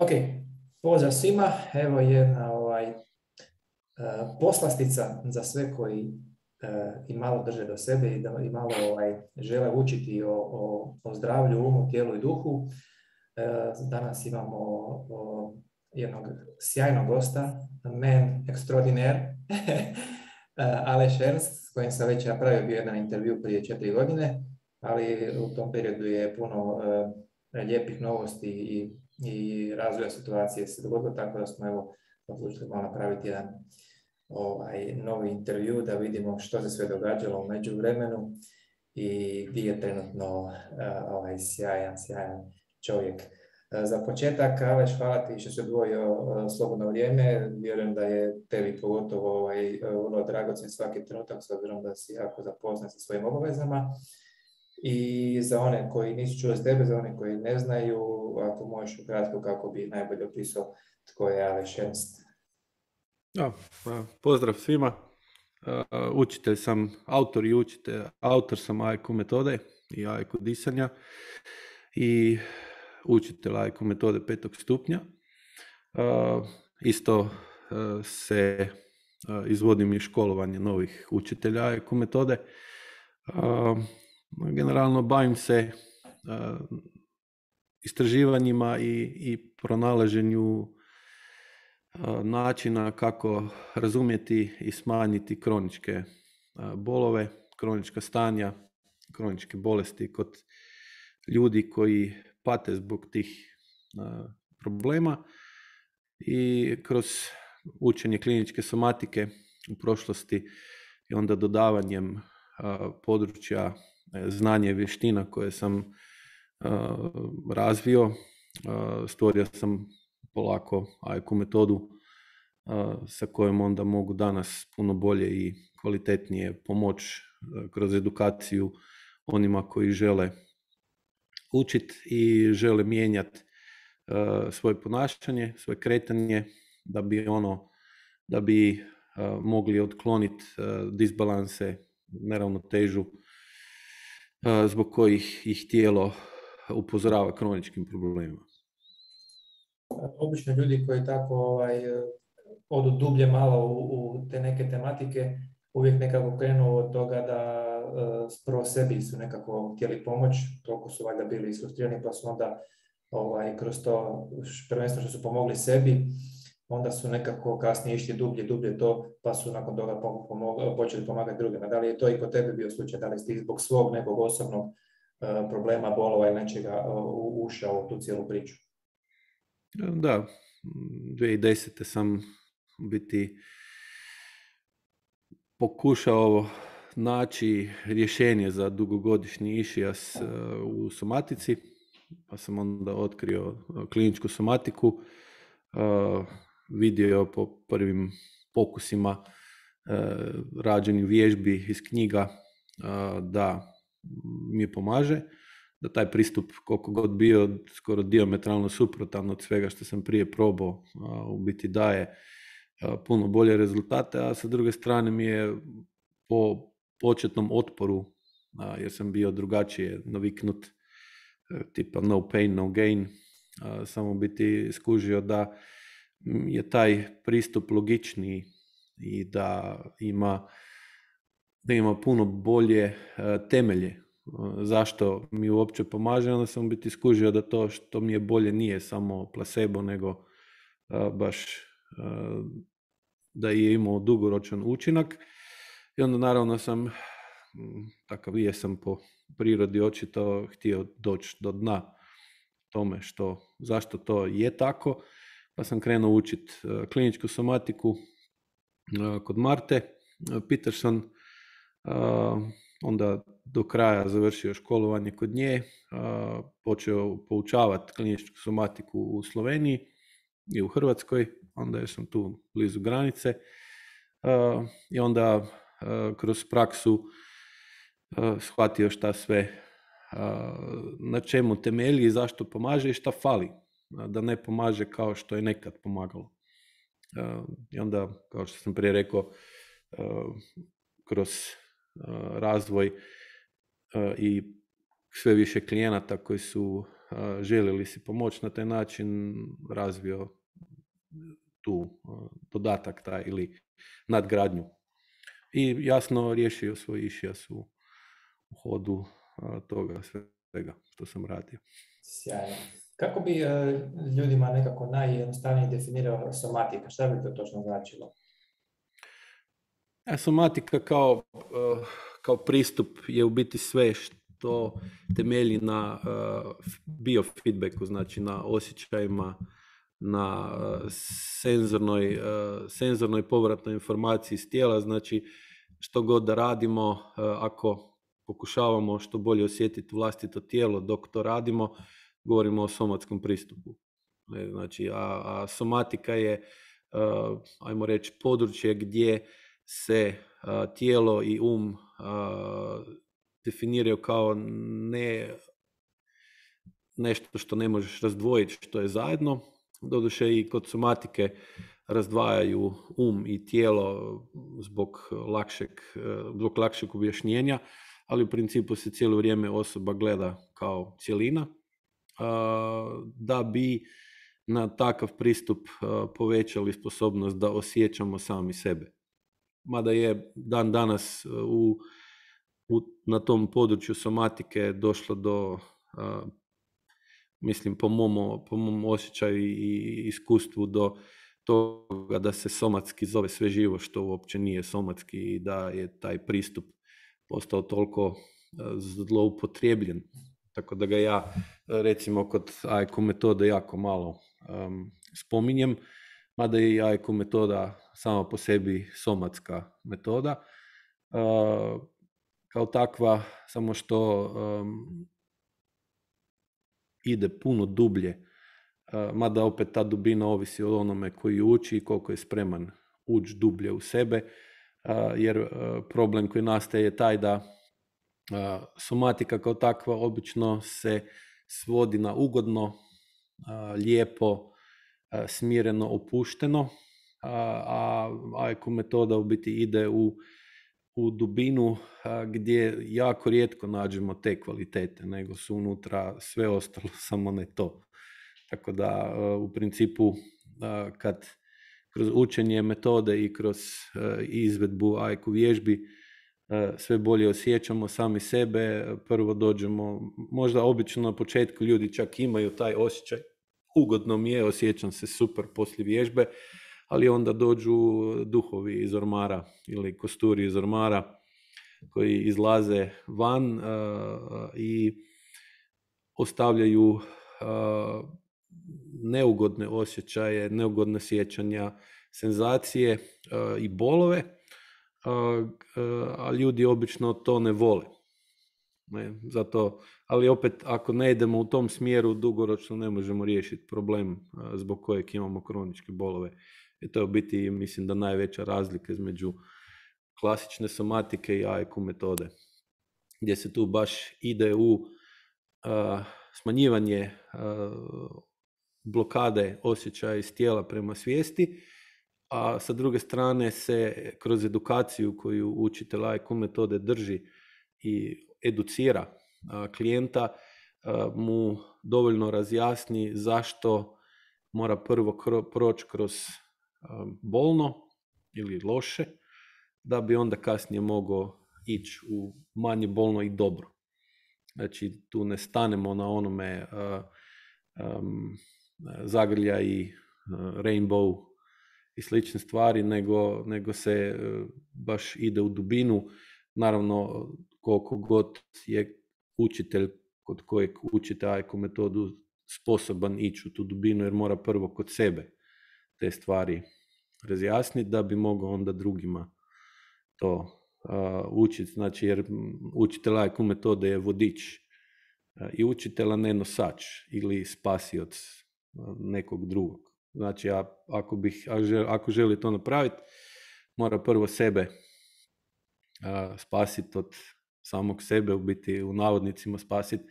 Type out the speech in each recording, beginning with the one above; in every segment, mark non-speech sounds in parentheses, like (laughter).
Ok, pozdrav svima. Evo jedna ovaj, e, poslastica za sve koji e, i malo drže do sebe i, da, i malo ovaj, žele učiti o, o, o zdravlju, umu, tijelu i duhu. E, danas imamo o, jednog sjajnog gosta, man extraordinaire, (laughs) Aleš Ernst, s kojim sam već napravio bio jedan intervju prije četiri godine, ali u tom periodu je puno lijepih novosti i i razvoja situacije se dogodilo, tako da smo evo odlučili malo napraviti jedan ovaj, novi intervju da vidimo što se sve događalo u međuvremenu i gdje je trenutno uh, ovaj sjajan, sjajan čovjek. Uh, za početak, Aleš, hvala ti što si odvojio uh, slobodno vrijeme. Vjerujem da je tebi pogotovo ovaj, vrlo dragocen svaki trenutak, s obzirom da si jako zaposlen sa svojim obavezama. I za one koji nisu čuli s tebe, za one koji ne znaju, ako možeš ukratko kako bi najbolje opisao tko je Aleš Ernst. Ja, pozdrav svima. Učitelj sam, autor i učitelj, autor sam AIQ metode i AIQ disanja i učitelj AIQ metode petog stupnja. Isto se izvodim i školovanje novih učitelja AIQ metode. Generalno bavim se istraživanjima i, i pronalaženju načina kako razumjeti i smanjiti kroničke bolove, kronička stanja, kroničke bolesti kod ljudi koji pate zbog tih problema. I kroz učenje kliničke somatike u prošlosti i onda dodavanjem područja e, znanja i vještina koje sam razvio. Stvorio sam polako AIQ metodu sa kojom onda mogu danas puno bolje i kvalitetnije pomoć kroz edukaciju onima koji žele učiti i žele mijenjati svoje ponašanje, svoje kretanje da bi ono da bi mogli otkloniti disbalanse, neravnotežu zbog kojih ih tijelo upozorava kroničkim problemima. Obično ljudi koji tako ovaj, odu dublje malo u, u te neke tematike, uvijek nekako krenu od toga da uh, prvo sebi su nekako htjeli pomoć, toliko su valjda bili isfrustrirani pa su onda ovaj, kroz to prvenstveno što su pomogli sebi, onda su nekako kasnije išli dublje, dublje to, pa su nakon toga počeli pomagati drugima. Da li je to i kod tebe bio slučaj, da li ste zbog svog nekog osobnog E, problema, bolova i nečega e, ušao u tu cijelu priču. Da, 2010. sam biti pokušao naći rješenje za dugogodišnji išijas e, u somatici, pa sam onda otkrio kliničku somatiku, vidio po prvim pokusima rađenju vježbi iz knjiga da mi pomaže, da taj pristup koliko god bio skoro diametralno suprotan od svega što sam prije probao, u biti daje puno bolje rezultate, a sa druge strane mi je po početnom otporu, jer sam bio drugačije naviknut, tipa no pain, no gain, samo biti skužio da je taj pristup logičniji i da ima da ima puno bolje e, temelje e, zašto mi uopće pomaže, onda sam biti skužio da to što mi je bolje nije samo placebo, nego e, baš da je imao dugoročan učinak. I onda naravno sam, takav je sam po prirodi očito htio doći do dna tome što, zašto to je tako, pa sam krenuo učiti kliničku somatiku kod Marte Peterson, onda do kraja završio školovanje kod nje, počeo poučavati kliničku somatiku u Sloveniji i u Hrvatskoj, onda sam tu blizu granice i onda kroz praksu shvatio šta sve na čemu temelji zašto pomaže i šta fali, da ne pomaže kao što je nekad pomagalo. I onda, kao što sam prije rekao, kroz razvoj i sve više klijenata koji su želi li si pomoći na taj način razvio tu dodatak taj ili nadgradnju. I jasno riješio svoj išijas u hodu toga svega što sam radio. Sjajno. Kako bi e, ljudima nekako najjednostavnije definirao somatika? Šta bi to točno značilo? E, somatika kao, e, kao pristup je u biti sve što temelji na biofeedbacku, znači na osjećajima, na senzornoj, senzornoj povratnoj informaciji iz tijela, znači što god da radimo, ako pokušavamo što bolje osjetiti vlastito tijelo dok to radimo, govorimo o somatskom pristupu. E, znači, a, a somatika je, uh, ajmo reći, područje gdje se tijelo i um definiraju kao ne nešto što ne možeš razdvojiti što je zajedno. Doduše i kod somatike razdvajaju um i tijelo zbog lakšeg, zbog lakšeg objašnjenja, ali u principu se cijelo vrijeme osoba gleda kao cjelina da bi na takav pristup povećali sposobnost da osjećamo sami sebe. Mada je dan danas u, u, na tom području somatike došlo do, mislim po mom, po mom osjećaju i iskustvu do toga da se somatski zove sve živo što uopće nije somatski i da je taj pristup postao toliko zloupotrijebljen tako da ga ja recimo kod AIQ metode jako malo um, spominjem, mada je i metoda sama po sebi somatska metoda. Uh, kao takva, samo što um, ide puno dublje, uh, mada opet ta dubina ovisi o onome koji uči i koliko je spreman ući dublje u sebe, uh, jer problem koji nastaje je taj da somatika kao takva obično se svodi na ugodno, lijepo, smireno, opušteno, a AIQ metoda u biti ide u, u dubinu gdje jako rijetko nađemo te kvalitete, nego su unutra sve ostalo, (laughs) samo ne to. Tako da u principu kad kroz učenje metode i kroz izvedbu AIQ vježbi sve bolje osjećamo sami sebe, prvo dođemo, možda obično na početku ljudi čak imaju taj osjećaj, ugodno mi je, osjećam se super poslije vježbe, ali onda dođu duhovi iz ormara ili kosturi iz ormara koji izlaze van uh, i ostavljaju uh, neugodne osjećaje, neugodne sjećanja, senzacije i bolove a ljudi obično to ne vole. Ne, zato, ali opet, ako ne idemo u tom smjeru, dugoročno ne možemo riješiti problem zbog kojeg imamo kroničke bolove. I to je u biti, mislim da najveća razlika između klasične somatike i AEQ metode, gdje se tu baš ide u smanjivanje blokade osjećaja iz tijela prema svijesti, a sa druge strane se kroz edukaciju koju učitelj AIQ metode drži i educira klijenta mu dovoljno razjasni zašto mora prvo proći kroz bolno ili loše, da bi onda kasnije mogao ići u manje bolno i dobro. Znači tu ne stanemo na onome zagrlja i rainbow i slične stvari, nego, nego se e, baš ide u dubinu. Naravno, koliko god je učitelj kod kojeg učite AIKO metodu sposoban ići u tu dubinu, jer mora prvo kod sebe te stvari razjasniti da bi mogao onda drugima to uh, učiti. Znači, jer učitelj AIKO metode je vodič uh, i učitelj, a ne nosač ili spasioc nekog drugog. Znači, ja, ako, bih, ako želi to napraviti, mora prvo sebe a, spasiti od samog sebe, u biti u navodnicima spasiti,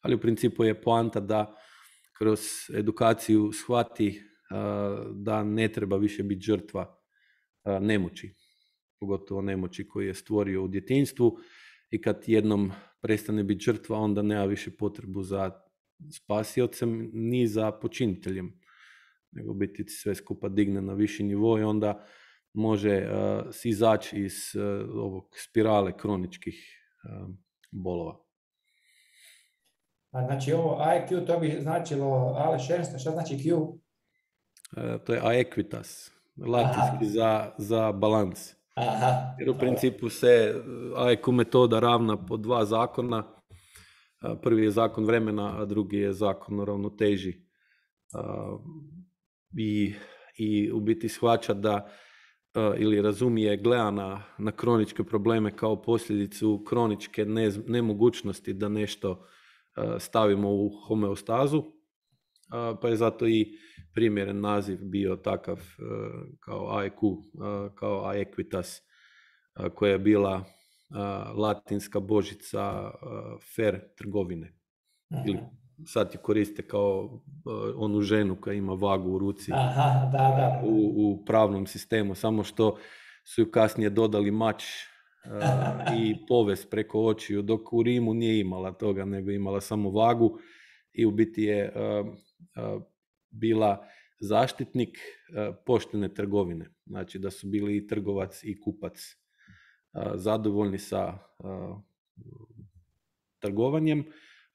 ali u principu je poanta da kroz edukaciju shvati da ne treba više biti žrtva nemoći, pogotovo nemoći koji je stvorio u djetinjstvu i kad jednom prestane biti žrtva, onda nema više potrebu za spasiocem ni za počiniteljem, nego biti sve skupa digne na viši nivo i onda može uh, izaći iz ovog spirale kroničkih bolova. A znači ovo IQ, to bi značilo, ale šersta, šta znači Q? to je aequitas, latinski za, za balans. Aha, Jer u principu se AEQ metoda ravna po dva zakona. Prvi je zakon vremena, a drugi je zakon o ravnoteži. I, i u biti shvaća da ili razumije gleda na, kroničke probleme kao posljedicu kroničke nemogućnosti da nešto stavimo u homeostazu, pa je zato i primjeren naziv bio takav e, kao AEQ, kao Aequitas, koja je bila latinska božica fer trgovine. Ili sad ti koriste kao onu ženu koja ima vagu u ruci Aha, da, da. U, u pravnom sistemu, samo što su ju kasnije dodali mač i (laughs) poves preko očiju, dok u Rimu nije imala toga, nego imala samo vagu i u biti je bila zaštitnik poštene trgovine. Znači da su bili i trgovac i kupac zadovoljni sa trgovanjem,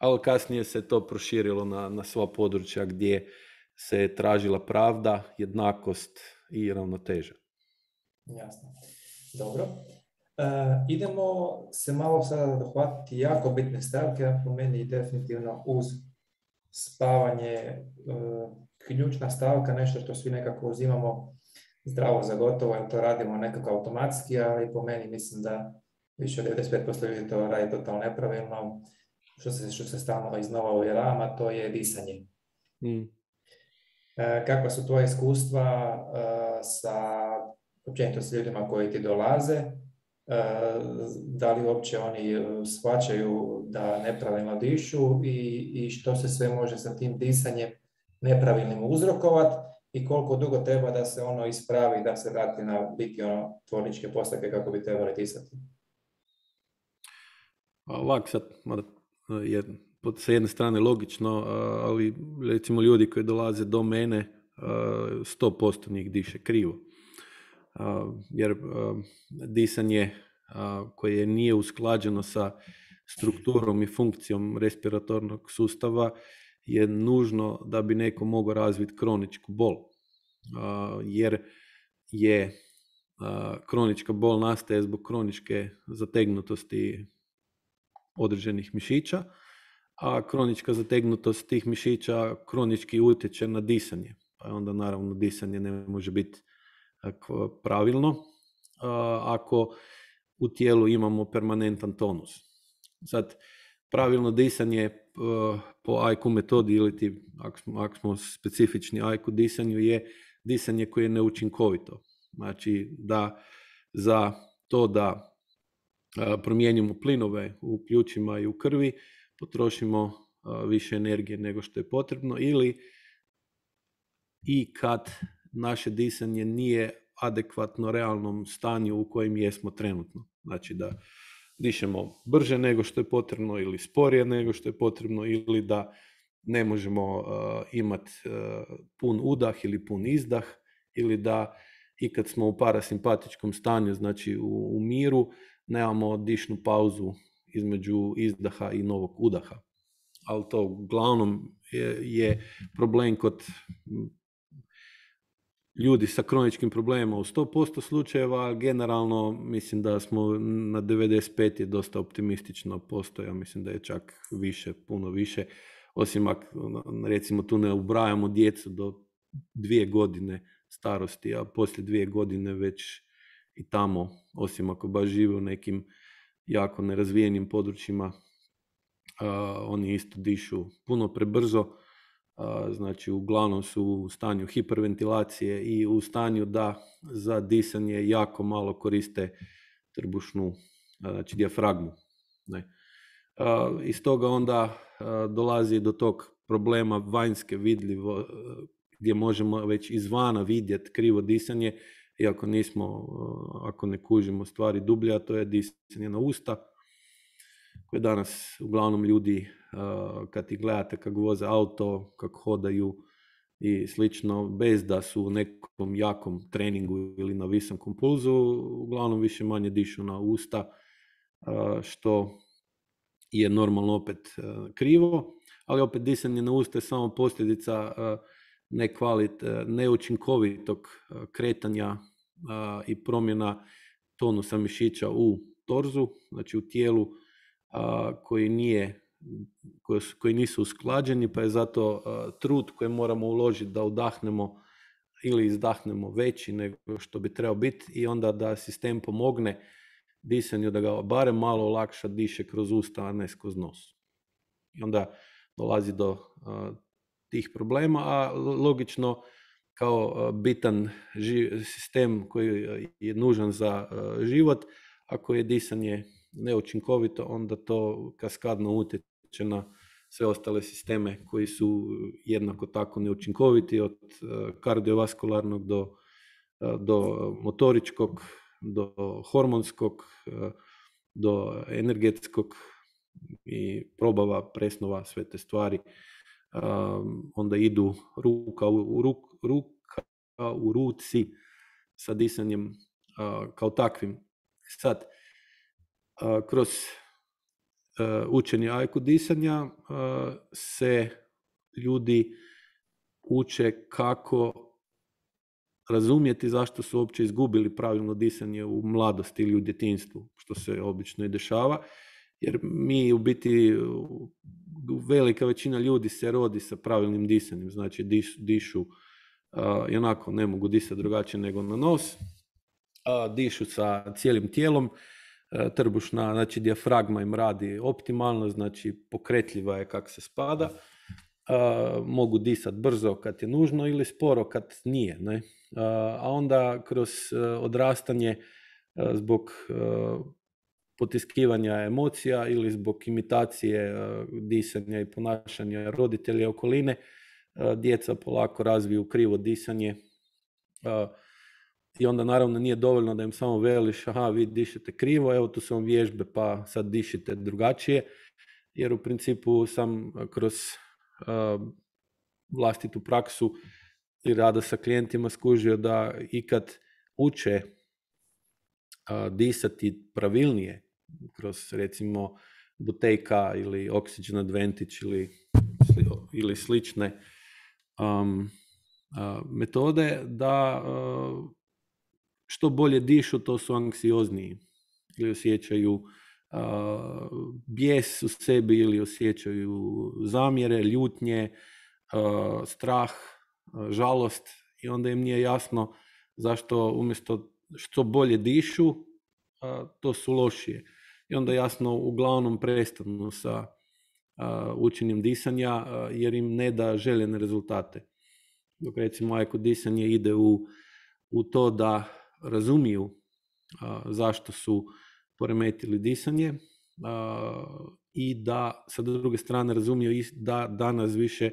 ali kasnije se to proširilo na, na sva područja gdje se tražila pravda, jednakost i ravnoteža. Jasno. Dobro. E, idemo se malo sada dohvatiti jako bitne stavke, po meni definitivno uz spavanje e, ključna stavka, nešto što svi nekako uzimamo zdravo za gotovo, jer to radimo nekako automatski, ali po meni mislim da više od 95% ljudi to radi totalno nepravilno, što se, što se stalno iznova uvjerava, to je disanje. Mm. E, kakva su tvoje iskustva e, sa općenito s ljudima koji ti dolaze, e, da li uopće oni shvaćaju da nepravilno dišu i, i što se sve može sa tim disanjem nepravilnim uzrokovat i koliko dugo treba da se ono ispravi, da se vrati na biti ono tvorničke postavke kako bi trebali disati. Ovak sad, je sa jedne strane logično, ali recimo ljudi koji dolaze do mene, 100% njih diše krivo. Jer disanje koje nije usklađeno sa strukturom i funkcijom respiratornog sustava je nužno da bi neko mogao razviti kroničku bol. Jer je kronička bol nastaje zbog kroničke zategnutosti određenih mišića, a kronička zategnutost tih mišića kronički utječe na disanje. Pa onda naravno disanje ne može biti pravilno ako u tijelu imamo permanentan tonus. Sad, pravilno disanje po AIQ metodi ili ti, ako smo, ako smo specifični AIQ disanju, je disanje koje je neučinkovito. Znači da za to da promijenimo plinove u pljučima i u krvi, potrošimo više energije nego što je potrebno ili i kad naše disanje nije adekvatno realnom stanju u kojem jesmo trenutno. Znači da dišemo brže nego što je potrebno ili sporije nego što je potrebno ili da ne možemo imati pun udah ili pun izdah ili da i kad smo u parasimpatičkom stanju, znači u miru, nemamo dišnu pauzu između izdaha i novog udaha. Ali to uglavnom je, je problem kod ljudi sa kroničkim problemima u 100% slučajeva, generalno mislim da smo na 95 je dosta optimistično postoja, mislim da je čak više, puno više, osim ako recimo tu ne ubrajamo djecu do dvije godine starosti, a poslije dvije godine već i tamo, osim ako baš žive u nekim jako nerazvijenim područjima, oni isto dišu puno prebrzo, znači uglavnom su u stanju hiperventilacije i u stanju da za disanje jako malo koriste trbušnu, znači dijafragmu. Ne. Iz toga onda dolazi do tog problema vanjske vidljivo, gdje možemo već izvana vidjeti krivo disanje, iako nismo, ako ne kužimo stvari dublje, a to je disanje na usta, koje danas uglavnom ljudi kad ih gledate kako voze auto, kako hodaju i slično, bez da su u nekom jakom treningu ili na visokom pulzu, uglavnom više manje dišu na usta, što je normalno opet krivo, ali opet disanje na usta je samo posljedica nekvalit, neučinkovitog kretanja i promjena tonusa mišića u torzu, znači u tijelu koji nije koji, nisu usklađeni, pa je zato trud koji moramo uložiti da udahnemo ili izdahnemo veći nego što bi trebao biti i onda da sistem pomogne disanju da ga barem malo lakša diše kroz usta, a ne kroz nos. I onda dolazi do tih problema, a logično kao bitan sistem koji je nužan za život, ako je disanje neučinkovito, onda to kaskadno utječe na sve ostale sisteme koji su jednako tako neučinkoviti od kardiovaskularnog do, do motoričkog, do hormonskog, do energetskog i probava, presnova, sve te stvari onda idu ruka u, ruk, ruka u ruci sa disanjem kao takvim. Sad, kroz učenje ajku disanja se ljudi uče kako razumjeti zašto su uopće izgubili pravilno disanje u mladosti ili u djetinstvu, što se obično i dešava, jer mi u biti velika većina ljudi se rodi sa pravilnim disanjem, znači dišu uh, onako ne mogu disati drugačije nego na nos, uh, dišu sa cijelim tijelom, uh, trbušna, znači dijafragma im radi optimalno, znači pokretljiva je kako se spada, mogu disati brzo kad je nužno ili sporo kad nije. Ne? A onda kroz odrastanje zbog potiskivanja emocija ili zbog imitacije e, disanja i ponašanja roditelja okoline, e, djeca polako razviju krivo disanje e, i onda naravno nije dovoljno da im samo veliš, aha, vi dišete krivo, evo tu su vam vježbe pa sad dišite drugačije, jer u principu sam kroz vlastitu praksu i rada sa klijentima skužio da i kad uče disati pravilnije, kroz recimo butejka ili Oxygen Advantage ili, ili slične um, metode da što bolje dišu, to su anksiozniji ili osjećaju uh, bijes u sebi ili osjećaju zamjere, ljutnje, strah, žalost i onda im nije jasno zašto umjesto što bolje dišu, to su lošije. I onda jasno uglavnom prestanu sa učenjem disanja jer im ne da željene rezultate. Dok recimo ako disanje ide u, u to da razumiju zašto su poremetili disanje i da sa druge strane razumiju da danas više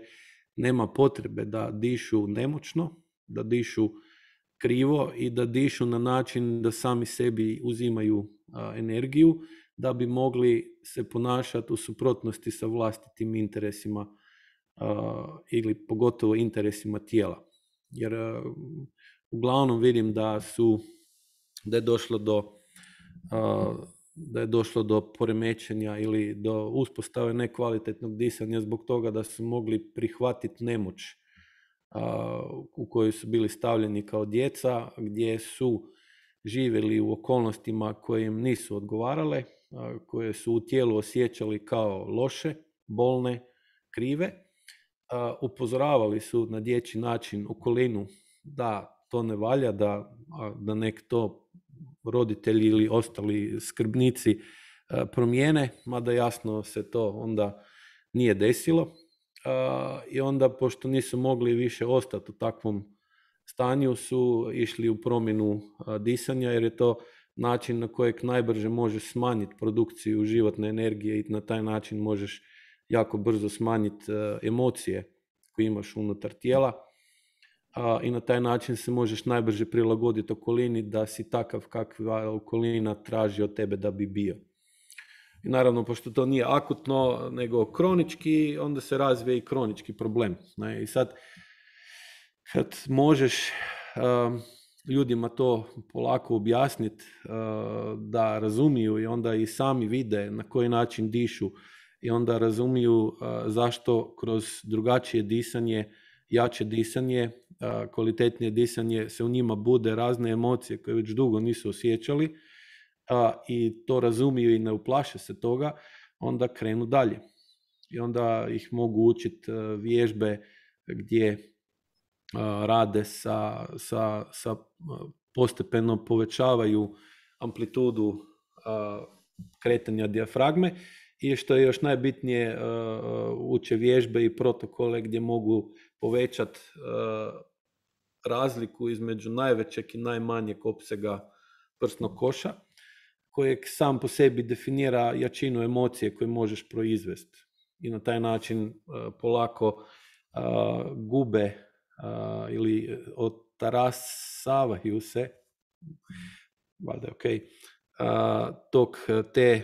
nema potrebe da dišu nemoćno, da dišu krivo i da dišu na način da sami sebi uzimaju energiju da bi mogli se ponašati u suprotnosti sa vlastitim interesima ili pogotovo interesima tijela. Jer uglavnom vidim da su da je došlo do da je došlo do poremećenja ili do uspostave nekvalitetnog disanja zbog toga da su mogli prihvatiti nemoć u kojoj su bili stavljeni kao djeca, gdje su živjeli u okolnostima koje im nisu odgovarale, koje su u tijelu osjećali kao loše, bolne, krive. Upozoravali su na dječji način okolinu da to ne valja, da, da nek to roditelji ili ostali skrbnici promijene, mada jasno se to onda nije desilo. I onda, pošto nisu mogli više ostati u takvom stanju, su išli u promjenu disanja, jer je to način na kojeg najbrže možeš smanjiti produkciju životne energije i na taj način možeš jako brzo smanjiti emocije koje imaš unutar tijela i na taj način se možeš najbrže prilagoditi okolini da si takav kakva okolina traži od tebe da bi bio. I naravno, pošto to nije akutno, nego kronički, onda se razvije i kronički problem. Ne? I sad, kad možeš ljudima to polako objasniti, da razumiju i onda i sami vide na koji način dišu i onda razumiju zašto kroz drugačije disanje, jače disanje, kvalitetnije disanje se u njima bude razne emocije koje već dugo nisu osjećali i to razumiju i ne uplaše se toga, onda krenu dalje. I onda ih mogu učiti vježbe gdje rade sa, sa, sa postepeno povećavaju amplitudu kretanja dijafragme i što je još najbitnije uče vježbe i protokole gdje mogu povećati razliku između najvećeg i najmanjeg opsega prsnog koša kojeg sam po sebi definira jačinu emocije koje možeš proizvesti i na taj način polako gube ili otarasavaju se, valjda tog te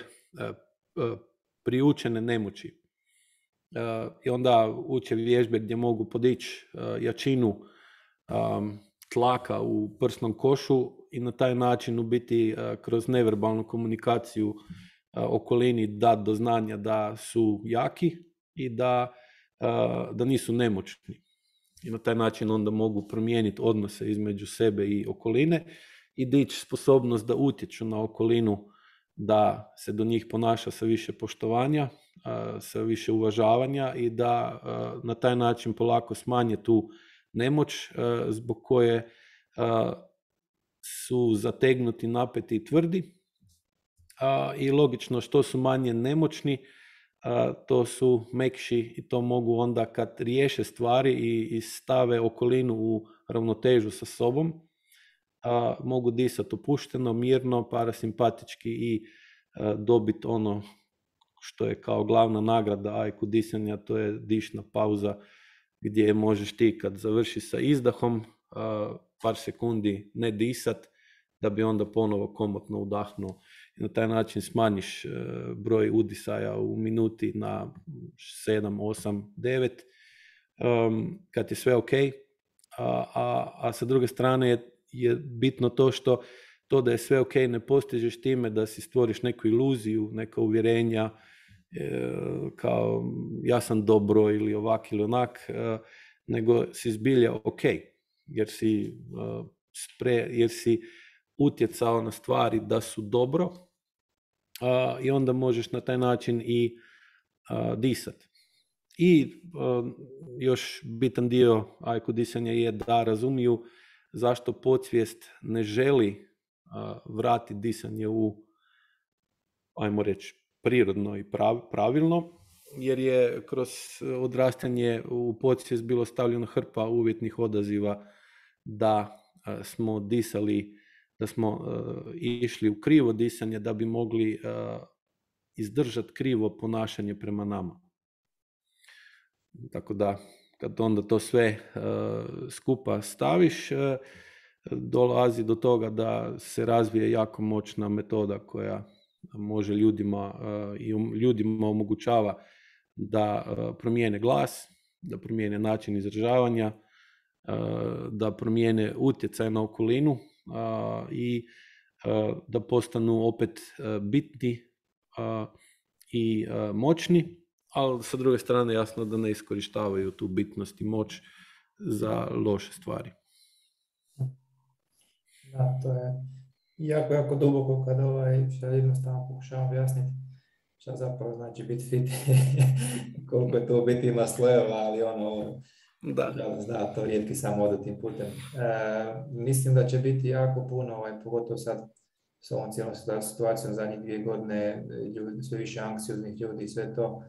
priučene nemoći. I onda uče vježbe gdje mogu podići jačinu tlaka u prsnom košu i na taj način u biti kroz neverbalnu komunikaciju okolini dati do znanja da su jaki i da, da nisu nemoćni. I na taj način onda mogu promijeniti odnose između sebe i okoline i dići sposobnost da utječu na okolinu da se do njih ponaša sa više poštovanja, sa više uvažavanja i da na taj način polako smanje tu nemoć zbog koje su zategnuti, napeti i tvrdi. I logično što su manje nemoćni, to su mekši i to mogu onda kad riješe stvari i, stave okolinu u ravnotežu sa sobom, mogu disati opušteno, mirno, parasimpatički i dobiti ono što je kao glavna nagrada ajku disanja, to je dišna pauza gdje možeš ti kad završi sa izdahom par sekundi ne disat, da bi onda ponovo komotno udahnuo. I na taj način smanjiš e, broj udisaja u minuti na 7, 8, 9 kad je sve ok, a, a, a sa druge strane je, je bitno to što to da je sve ok ne postižeš time da si stvoriš neku iluziju, neka uvjerenja e, kao ja sam dobro ili ovak ili onak, e, nego si zbilja ok jer si, spre, jer si utjecao na stvari da su dobro i onda možeš na taj način i disat. I još bitan dio ajku disanja je da razumiju zašto podsvijest ne želi vratiti disanje u, ajmo reći, prirodno i pravilno, jer je kroz odrastanje u podsvijest bilo stavljeno hrpa uvjetnih odaziva da smo disali da smo uh, išli u krivo disanje da bi mogli uh, izdržati krivo ponašanje prema nama. Tako da, kad onda to sve skupa staviš, dolazi do toga da se razvije jako moćna metoda koja može ljudima i um, ljudima omogućava da promijene glas, da promijene način izražavanja, da promijene utjecaj na okolinu, i da postanu opet bitni i moćni, ali sa druge strane jasno da ne iskorištavaju tu bitnost i moć za loše stvari. Da, to je jako, jako duboko kad ovaj, što jednostavno pokušavam objasniti šta zapravo znači biti fit, (laughs) koliko je to biti ima slojeva, ali ono, da. da, to rijetki samo odu tim putem. E, mislim da će biti jako puno, ovaj, pogotovo sad s ovom cijelom situacijom zadnjih dvije godine, ljudi, sve više anksioznih ljudi i sve to.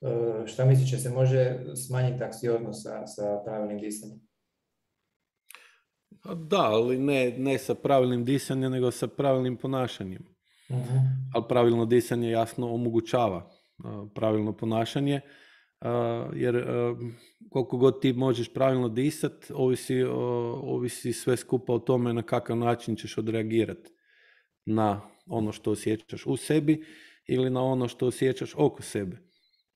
E, šta misliš, će se može smanjiti anksioznost sa, sa pravilnim disanjem? Da, ali ne, ne sa pravilnim disanjem, nego sa pravilnim ponašanjem. uh Ali pravilno disanje jasno omogućava pravilno ponašanje jer koliko god ti možeš pravilno disat, ovisi, ovisi sve skupa o tome na kakav način ćeš odreagirati na ono što osjećaš u sebi ili na ono što osjećaš oko sebe.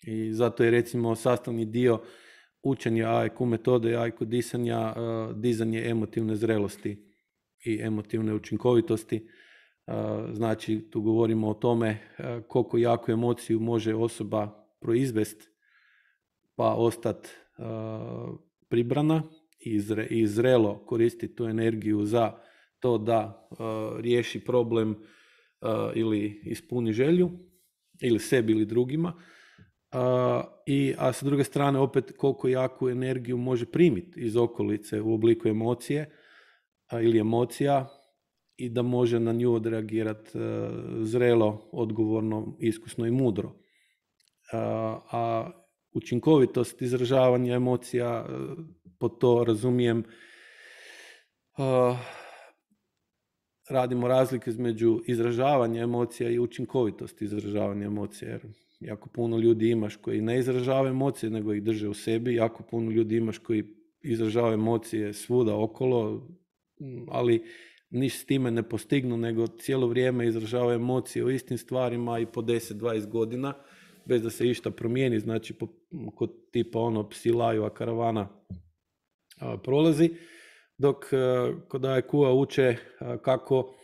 I zato je recimo sastavni dio učenja AIQ metode AIQ disanja, dizanje emotivne zrelosti i emotivne učinkovitosti. Znači, tu govorimo o tome koliko jaku emociju može osoba proizvest pa ostati pribrana i zrelo koristiti tu energiju za to da riješi problem ili ispuni želju ili sebi ili drugima i, a sa druge strane opet koliko jaku energiju može primiti iz okolice u obliku emocije ili emocija i da može na nju odreagirati e, zrelo, odgovorno, iskusno i mudro. A učinkovitost izražavanja emocija, e, po to razumijem, radimo razlike između izražavanja emocija i učinkovitosti izražavanja emocija. Jer jako puno ljudi imaš koji ne izražavaju emocije, nego ih drže u sebi. Jako puno ljudi imaš koji izražavaju emocije svuda okolo, ali niš s time ne postignu, nego cijelo vrijeme izražavaju emocije o istim stvarima i po 10-20 godina, bez da se išta promijeni. Znači, kod tipa ono psilaju, karavana prolazi. Dok kod AEQ-a uče kako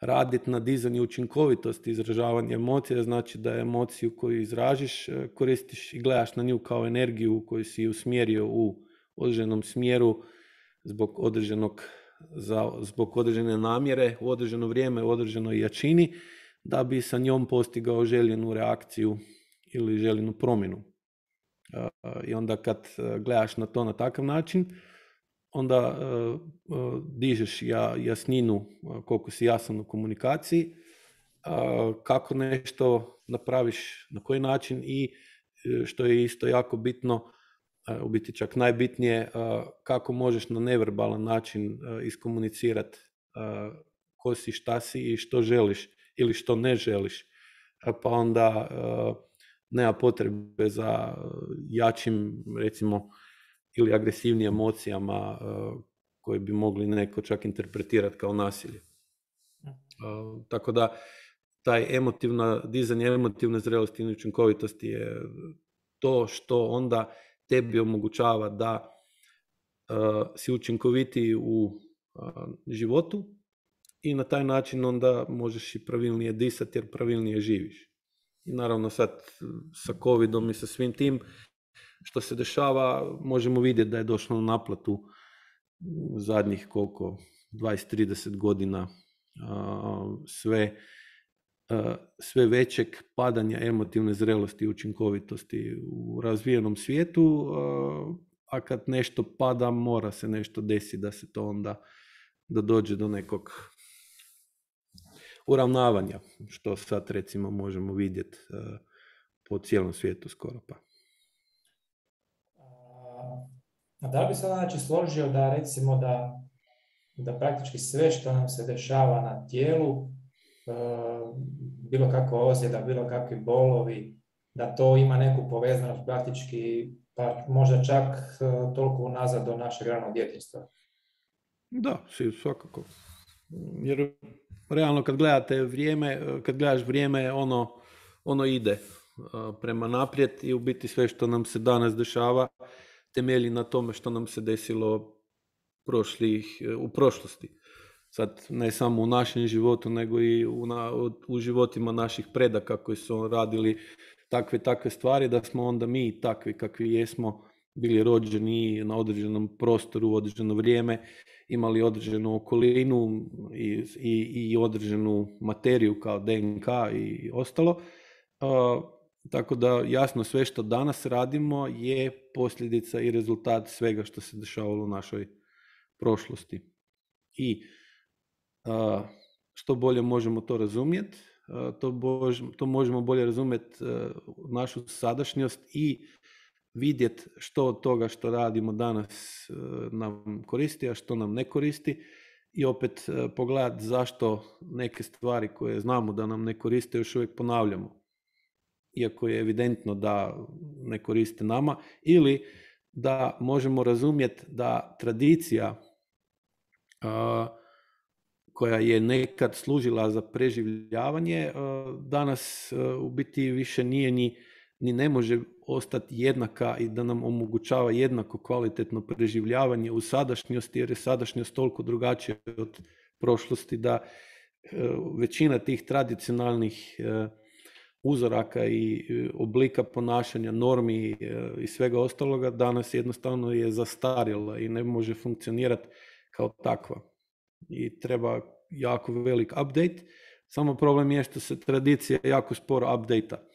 raditi na dizanju učinkovitosti izražavanja emocija, znači da emociju koju izražiš e, koristiš i gledaš na nju kao energiju koju si usmjerio u određenom smjeru zbog određenog za, zbog određene namjere u određeno vrijeme, u određenoj jačini, da bi sa njom postigao željenu reakciju ili željenu promjenu. E, I onda kad e, gledaš na to na takav način, onda uh, dižeš ja, jasninu koliko si jasan u komunikaciji, kako nešto napraviš, na koji način i što je isto jako bitno, u biti čak najbitnije, kako možeš na neverbalan način iskomunicirati ko si, šta si i što želiš ili što ne želiš. Pa onda nema potrebe za jačim, recimo, ili agresivnim emocijama e, koje bi mogli neko čak interpretirati kao nasilje. E, tako da taj emotivna, dizanje emotivne zrelosti i učinkovitosti je to što onda tebi omogućava da si učinkovitiji u životu i na taj način onda možeš i pravilnije disati jer pravilnije živiš. I naravno sad sa covidom i sa svim tim što se dešava, možemo vidjeti da je došlo na naplatu zadnjih koliko, 20-30 godina sve, sve većeg padanja emotivne zrelosti i učinkovitosti u razvijenom svijetu, a kad nešto pada mora se nešto desiti da se to onda da dođe do nekog uravnavanja, što sad recimo možemo vidjeti po cijelom svijetu skoro pa. Da bi se znači složio da recimo da, da praktički sve što nam se dešava na tijelu, e, bilo kako ozljeda, bilo kakvi bolovi, da to ima neku povezanost praktički, pa možda čak e, toliko unazad do našeg ranog djetinjstva? Da, svakako. Jer realno kad gledate vrijeme, kad gledaš vrijeme, ono, ono ide e, prema naprijed i u biti sve što nam se danas dešava temelji na tome što nam se desilo prošlih, u prošlosti. Sad ne samo u našem životu, nego i u, na, u životima naših predaka koji su radili takve takve stvari, da smo onda mi takvi kakvi jesmo bili rođeni na određenom prostoru u određeno vrijeme, imali određenu okolinu i, i, i određenu materiju kao DNK i ostalo. Tako da jasno sve što danas radimo je posljedica i rezultat svega što se dešavalo u našoj prošlosti. I što bolje možemo to razumjeti, to, to možemo bolje razumjeti našu sadašnjost i vidjeti što od toga što radimo danas nam koristi, a što nam ne koristi i opet pogledati zašto neke stvari koje znamo da nam ne koriste još uvijek ponavljamo. Iako je evidentno da ne koriste nama, ili da možemo razumjeti da tradicija koja je nekad služila za preživljavanje, danas u biti više nije ni, ni ne može ostati jednaka i da nam omogućava jednako kvalitetno preživljavanje u sadašnjosti, jer je sadašnjost toliko drugačija od prošlosti da većina tih tradicionalnih uzoraka i oblika ponašanja, normi i svega ostaloga danas jednostavno je zastarjela i ne može funkcionirati kao takva. I treba jako velik update, samo problem je što se tradicija jako sporo updata.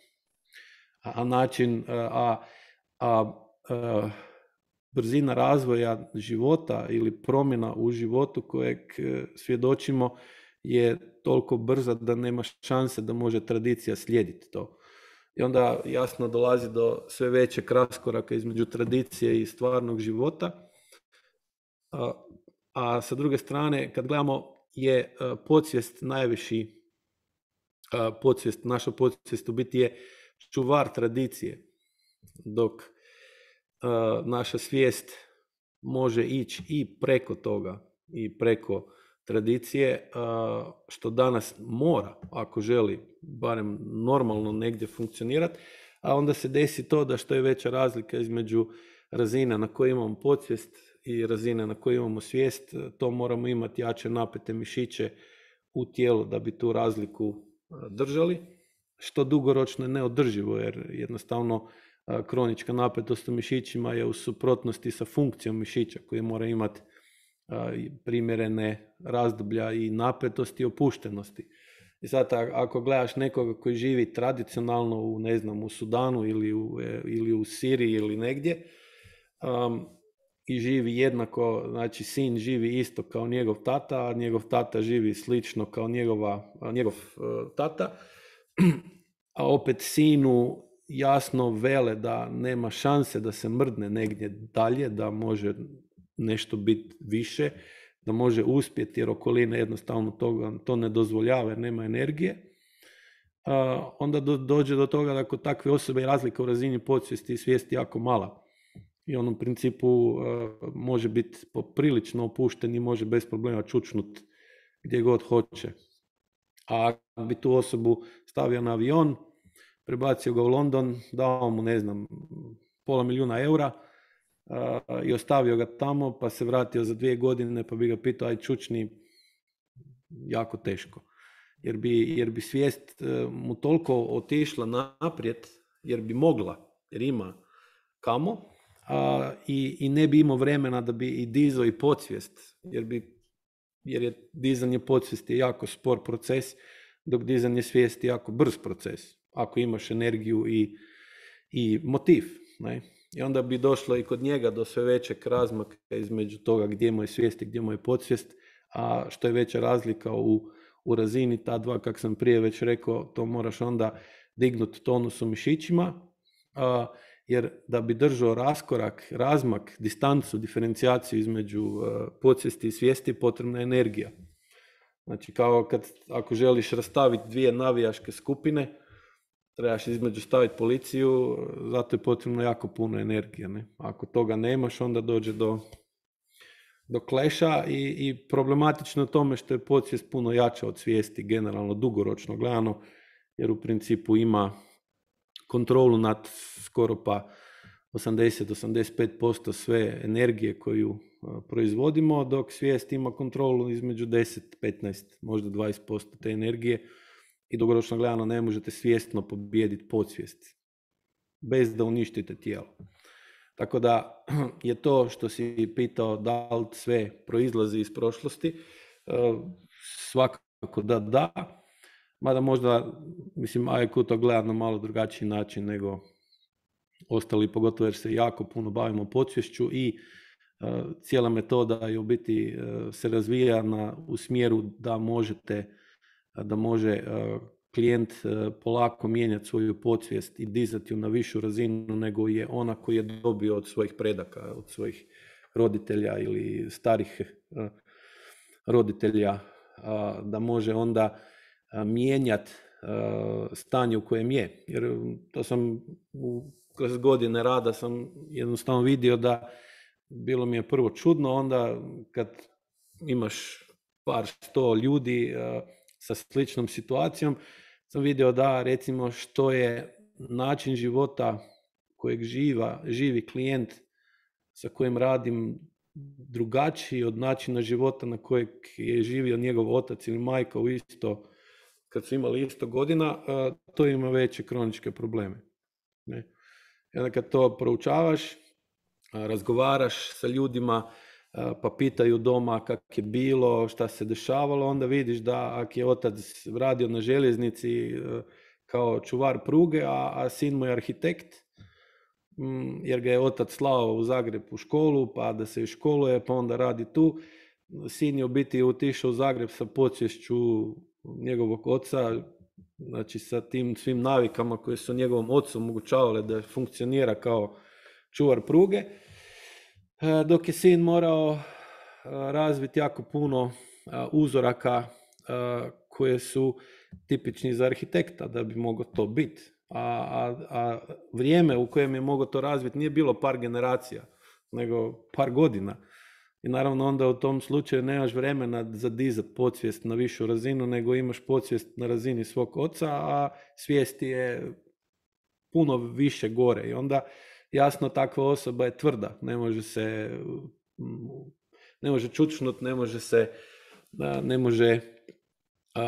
A, način, a, a, a brzina razvoja života ili promjena u životu kojeg e, svjedočimo je toliko brza da nema šanse da može tradicija slijediti to. I onda jasno dolazi do sve većeg raskoraka između tradicije i stvarnog života. A, a sa druge strane, kad gledamo, je e, podsvijest najviši, e, podsvijest, naša podsvijest u biti je čuvar tradicije, dok e, naša svijest može ići i preko toga i preko tradicije, što danas mora, ako želi barem normalno negdje funkcionirati, a onda se desi to da što je veća razlika između razina na kojoj imamo podsvijest i razine na kojoj imamo svijest, to moramo imati jače napete mišiće u tijelu da bi tu razliku držali, što dugoročno je neodrživo jer jednostavno kronička napetost u mišićima je u suprotnosti sa funkcijom mišića koji mora imati primjerene razdoblja i napetosti i opuštenosti. I sad ako gledaš nekoga koji živi tradicionalno u, ne znam, u Sudanu ili u, e, ili u Siriji ili negdje um, i živi jednako, znači sin živi isto kao njegov tata, a njegov tata živi slično kao njegova, njegov uh, tata, (clears throat) a opet sinu jasno vele da nema šanse da se mrdne negdje dalje, da može nešto biti više, da može uspjeti jer okolina jednostavno toga, to ne dozvoljava jer nema energije, onda dođe do toga da kod takve osobe je razlika u razini podsvijesti i svijesti jako mala. I on u principu može biti poprilično opušten i može bez problema čučnut gdje god hoće. A ako bi tu osobu stavio na avion, prebacio ga u London, dao mu, ne znam, pola milijuna eura, i ostavio ga tamo, pa se vratio za dvije godine, pa bi ga pitao, aj čučni, jako teško. Jer bi, jer bi svijest e, mu toliko otišla naprijed, jer bi mogla, jer ima kamo, i, i ne bi imao vremena da bi i dizao i podsvijest, jer, bi, jer je dizanje podsvijesti jako spor proces, dok dizanje svijesti jako brz proces, ako imaš energiju i, i motiv. Ne? I onda bi došlo i kod njega do sve većeg razmaka između toga gdje mu je svijest i gdje mu je podsvijest, a što je veća razlika u, u razini ta dva, kak sam prije već rekao, to moraš onda dignuti tonus u mišićima, a, jer da bi držao raskorak, razmak, distancu, diferencijaciju između podsvijesti i svijesti, potrebna je energija. Znači, kao kad, ako želiš rastaviti dvije navijaške skupine, trebaš između staviti policiju, zato je potrebno jako puno energije. Ne? Ako toga nemaš, onda dođe do, do kleša i, i problematično tome što je podsvijest puno jača od svijesti, generalno dugoročno gledano, jer u principu ima kontrolu nad skoro pa 80-85% sve energije koju proizvodimo, dok svijest ima kontrolu između 10-15, možda 20% te energije i dugoročno gledano ne možete svjesno pobijediti podsvijest bez da uništite tijelo. Tako da (clears throat) je to što si pitao da li sve proizlazi iz prošlosti, e, svakako da da, mada možda, mislim, IQ to gleda na malo drugačiji način nego ostali, pogotovo jer se jako puno bavimo podsvješću i e, cijela metoda je u biti e, se razvija na, u smjeru da možete da može e, klijent polako mijenjati svoju podsvijest i dizati ju na višu razinu nego je ona koju je dobio od svojih predaka, od svojih roditelja ili starih roditelja, da može onda mijenjati stanje u kojem je. Jer to sam kroz godine rada sam jednostavno vidio da bilo mi je prvo čudno, onda kad imaš par sto ljudi sa sličnom situacijom, sam vidio da recimo što je način života kojeg živa, živi klijent sa kojim radim drugačiji od načina života na kojeg je živio njegov otac ili majka u isto, kad su imali isto godina, to ima veće kroničke probleme. Ne? I onda kad to proučavaš, razgovaraš sa ljudima, pa pitaju doma kak je bilo, šta se dešavalo, onda vidiš da ako je otac radio na željeznici kao čuvar pruge, a, a sin mu je arhitekt, mm, jer ga je otac slao u Zagreb u školu, pa da se školuje, pa onda radi tu. Sin je u biti otišao u Zagreb sa počešću njegovog oca, znači sa tim svim navikama koje su njegovom ocu omogućavale da funkcionira kao čuvar pruge, e, dok je sin morao e, razviti jako puno e, uzoraka koje su tipični za arhitekta da bi mogao to biti. A, a, a vrijeme u kojem je mogao to razviti nije bilo par generacija, nego par godina. I naravno onda u tom slučaju nemaš vremena za dizat podsvijest na višu razinu, nego imaš podsvijest na razini svog oca, a svijest je puno više gore. I onda jasno takva osoba je tvrda, ne može se ne može čučnut, ne može se ne može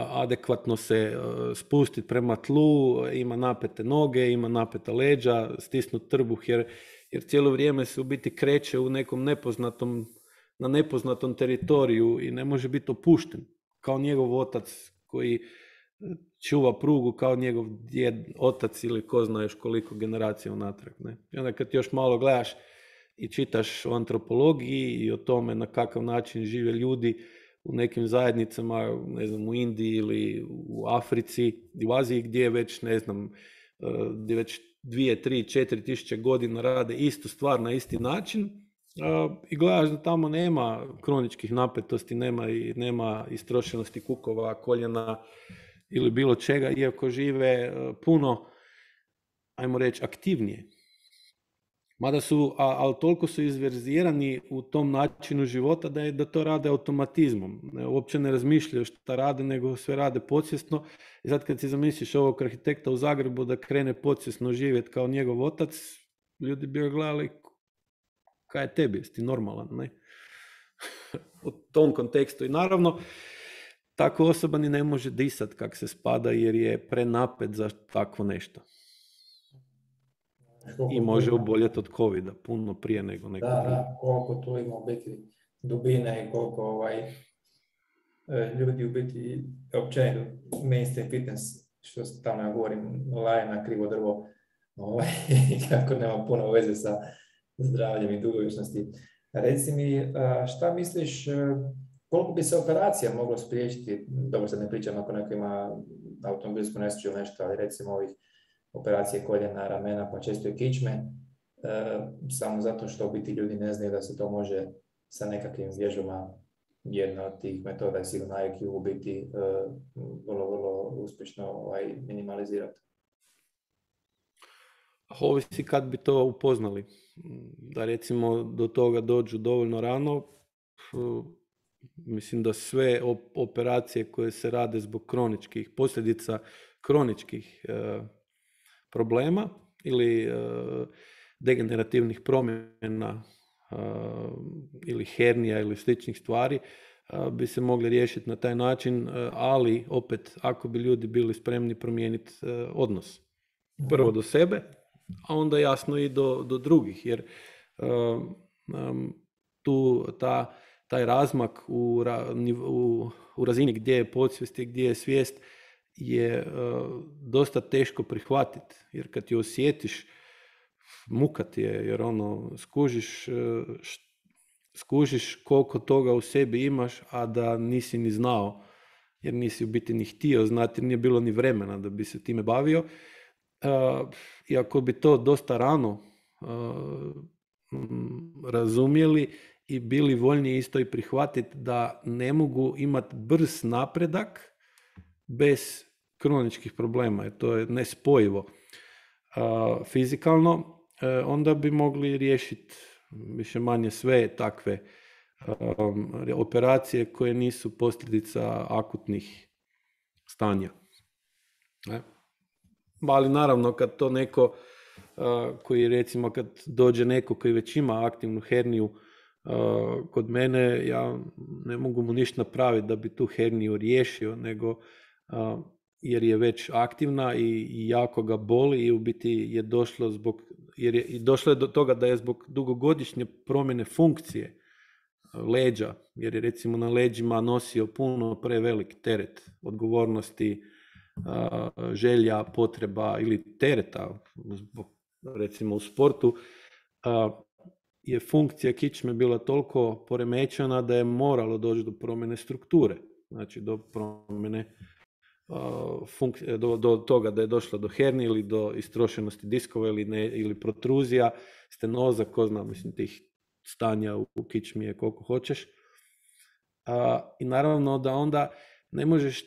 adekvatno se spustiti prema tlu, ima napete noge, ima napeta leđa, stisnut trbuh jer, jer cijelo vrijeme se u biti kreće u nekom nepoznatom na nepoznatom teritoriju i ne može biti opušten kao njegov otac koji e, čuva prugu kao njegov djed, otac ili ko zna još koliko generacija unatrag. Ne? I onda kad još malo gledaš i čitaš o antropologiji i o tome na kakav način žive ljudi u nekim zajednicama, ne znam, u Indiji ili u Africi i u Aziji gdje već, ne znam, e, gdje već dvije, tri, četiri tisuće godina rade istu stvar na isti način, i gledaš da tamo nema kroničkih napetosti, nema, i, nema istrošenosti kukova, koljena ili bilo čega, iako žive e, puno, ajmo reći, aktivnije. Mada su, a, ali toliko su izverzirani u tom načinu života da, je, da to rade automatizmom. Ne, uopće ne razmišljaju šta rade, nego sve rade podsvjesno. I sad kad si zamisliš ovog arhitekta u Zagrebu da krene podsvjesno živjeti kao njegov otac, ljudi bi ga gledali kaj je tebi, ti normalan, ne? (laughs) u tom kontekstu. I naravno, takva osoba ni ne može disat kak se spada jer je prenapet za takvo nešto. I može oboljeti od covid puno prije nego neko Da, da, koliko tu ima biti dubine i koliko ovaj, e, ljudi u biti općenito mainstream fitness, što tamo ja govorim, laje na krivo drvo, ovaj, (laughs) kako nema puno veze sa zdravljem i dugovičnosti. Reci mi, šta misliš, e, koliko bi se operacija moglo spriječiti, dobro sad ne pričam ako neko ima automobilsku nesreću ili nešto, ali recimo ovih operacije koljena, ramena, pa često i kičme, e, samo zato što biti ljudi ne znaju da se to može sa nekakvim vježbama jedna od tih metoda je sigurno IQ u biti e, vrlo, vrlo uspješno ovaj, minimalizirati. Ovisi kad bi to upoznali da recimo do toga dođu dovoljno rano, mislim da sve operacije koje se rade zbog kroničkih posljedica kroničkih e, problema ili e, degenerativnih promjena e, ili hernija ili sličnih stvari bi se mogli riješiti na taj način, ali opet ako bi ljudi bili spremni promijeniti odnos. Prvo do sebe, a onda jasno i do, do drugih, jer um, tu ta, taj razmak u, u, u razini gdje je podsvijest i gdje je svijest je uh, dosta teško prihvatiti, jer kad ti osjetiš, muka ti je, jer ono, skužiš, uh, skužiš koliko toga u sebi imaš, a da nisi ni znao, jer nisi u biti ni htio znati, nije bilo ni vremena da bi se time bavio. I ako bi to dosta rano razumjeli i bili voljni isto i prihvatiti da ne mogu imati brz napredak bez kroničkih problema, jer to je nespojivo fizikalno, e, onda bi mogli riješiti više manje sve takve operacije koje nisu posljedica akutnih stanja. Ne? Ali naravno kad to neko koji recimo kad dođe neko koji već ima aktivnu herniju kod mene, ja ne mogu mu ništa napraviti da bi tu herniju riješio, nego jer je već aktivna i jako ga boli i u biti je došlo zbog, jer je došlo do toga da je zbog dugogodišnje promjene funkcije leđa, jer je recimo na leđima nosio puno prevelik teret odgovornosti, želja, potreba ili tereta, recimo u sportu, je funkcija kičme bila toliko poremećena da je moralo doći do promjene strukture, znači do promjene do, do toga da je došlo do hernije ili do istrošenosti diskova ili, ne, ili protruzija, stenoza, ko zna, mislim, tih stanja u kičmi je koliko hoćeš. I naravno da onda ne možeš e,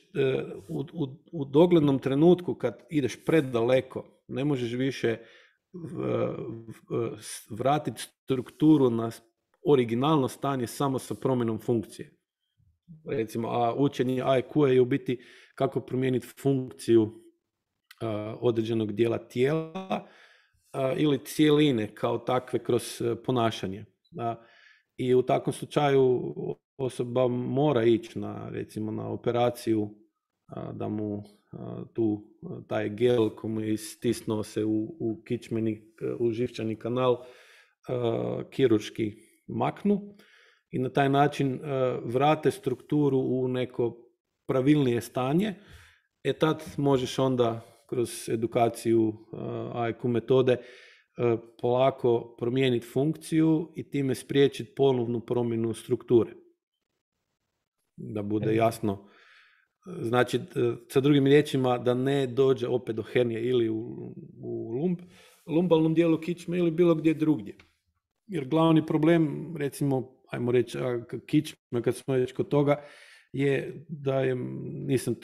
u, u, u doglednom trenutku kad ideš predaleko, ne možeš više vratiti strukturu na originalno stanje samo sa promjenom funkcije. Recimo, a učenje AIQ je u biti kako promijeniti funkciju određenog dijela tijela ili cijeline kao takve kroz e, ponašanje. I u takvom slučaju osoba mora ići na, recimo, na operaciju da mu tu taj gel koji mu je istisnuo se u, u kičmeni, u živčani kanal kirurški maknu i na taj način vrate strukturu u neko pravilnije stanje, e tad možeš onda kroz edukaciju AIQ metode polako promijeniti funkciju i time spriječiti ponovnu promjenu strukture. Da bude e. jasno. Znači, sa drugim riječima, da ne dođe opet do hernije ili u, u lumb, lumbalnom dijelu kičme ili bilo gdje drugdje. Jer glavni problem, recimo, ajmo reći, kičme, kad smo već kod toga, je da je, nisam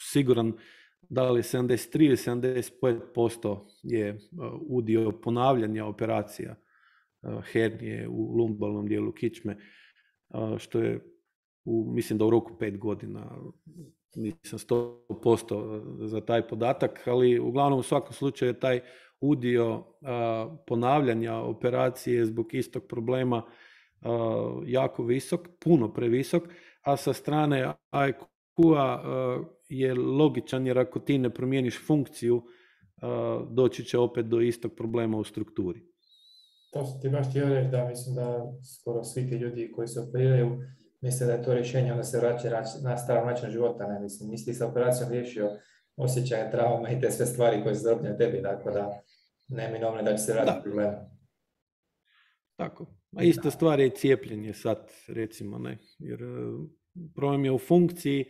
siguran da li 73 ili 75% je udio ponavljanja operacija hernije u lumbalnom dijelu kičme, što je u, mislim da u roku pet godina, nisam 100% za taj podatak, ali uglavnom u svakom slučaju je taj udio ponavljanja operacije zbog istog problema jako visok, puno previsok, a sa strane IQ-a je logičan jer ako ti ne promijeniš funkciju, doći će opet do istog problema u strukturi. To sam ti baš htio reći da mislim da skoro svi ti ljudi koji se operiraju misle da je to rješenje, onda se vraća na starav način života, ne mislim, misli sa operacijom riješio osjećaje, trauma i te sve stvari koje se zarobljaju tebi, tako da neminovno da će se vratiti problem. Tako. A ista stvar je cijepljenje sad, recimo, ne, jer e, problem je u funkciji,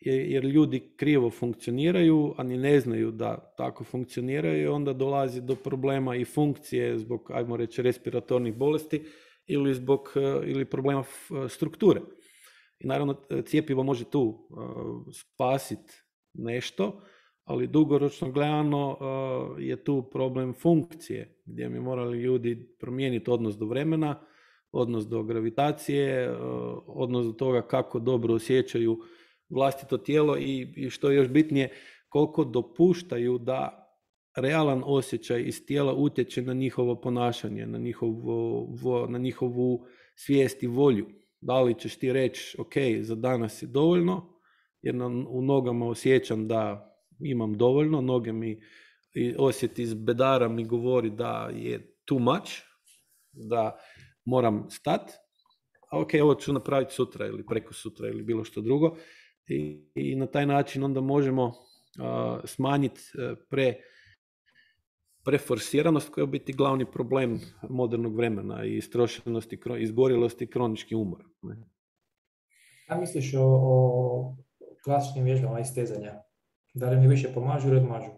jer ljudi krivo funkcioniraju, a ni ne znaju da tako funkcioniraju onda dolazi do problema i funkcije zbog, ajmo reći, respiratornih bolesti ili zbog e, ili problema strukture. I naravno cijepivo može tu e, spasiti nešto, ali dugoročno gledano e, je tu problem funkcije, gdje mi morali ljudi promijeniti odnos do vremena, odnos do gravitacije, odnos do toga kako dobro osjećaju vlastito tijelo i, i što je još bitnije, koliko dopuštaju da realan osjećaj iz tijela utječe na njihovo ponašanje, na, njihovo, na njihovu svijest i volju. Da li ćeš ti reći, ok, za danas je dovoljno, jer u nogama osjećam da imam dovoljno, noge mi osjeti iz bedara mi govori da je too much, da moram stat, a ok, ovo ću napraviti sutra ili preko sutra ili bilo što drugo. I, i na taj način onda možemo smanjiti e, pre preforsiranost koja je biti glavni problem modernog vremena i istrošenost i kronički umor. A misliš o, o klasičnim vježbama istezanja? Da li mi više pomažu ili odmažu?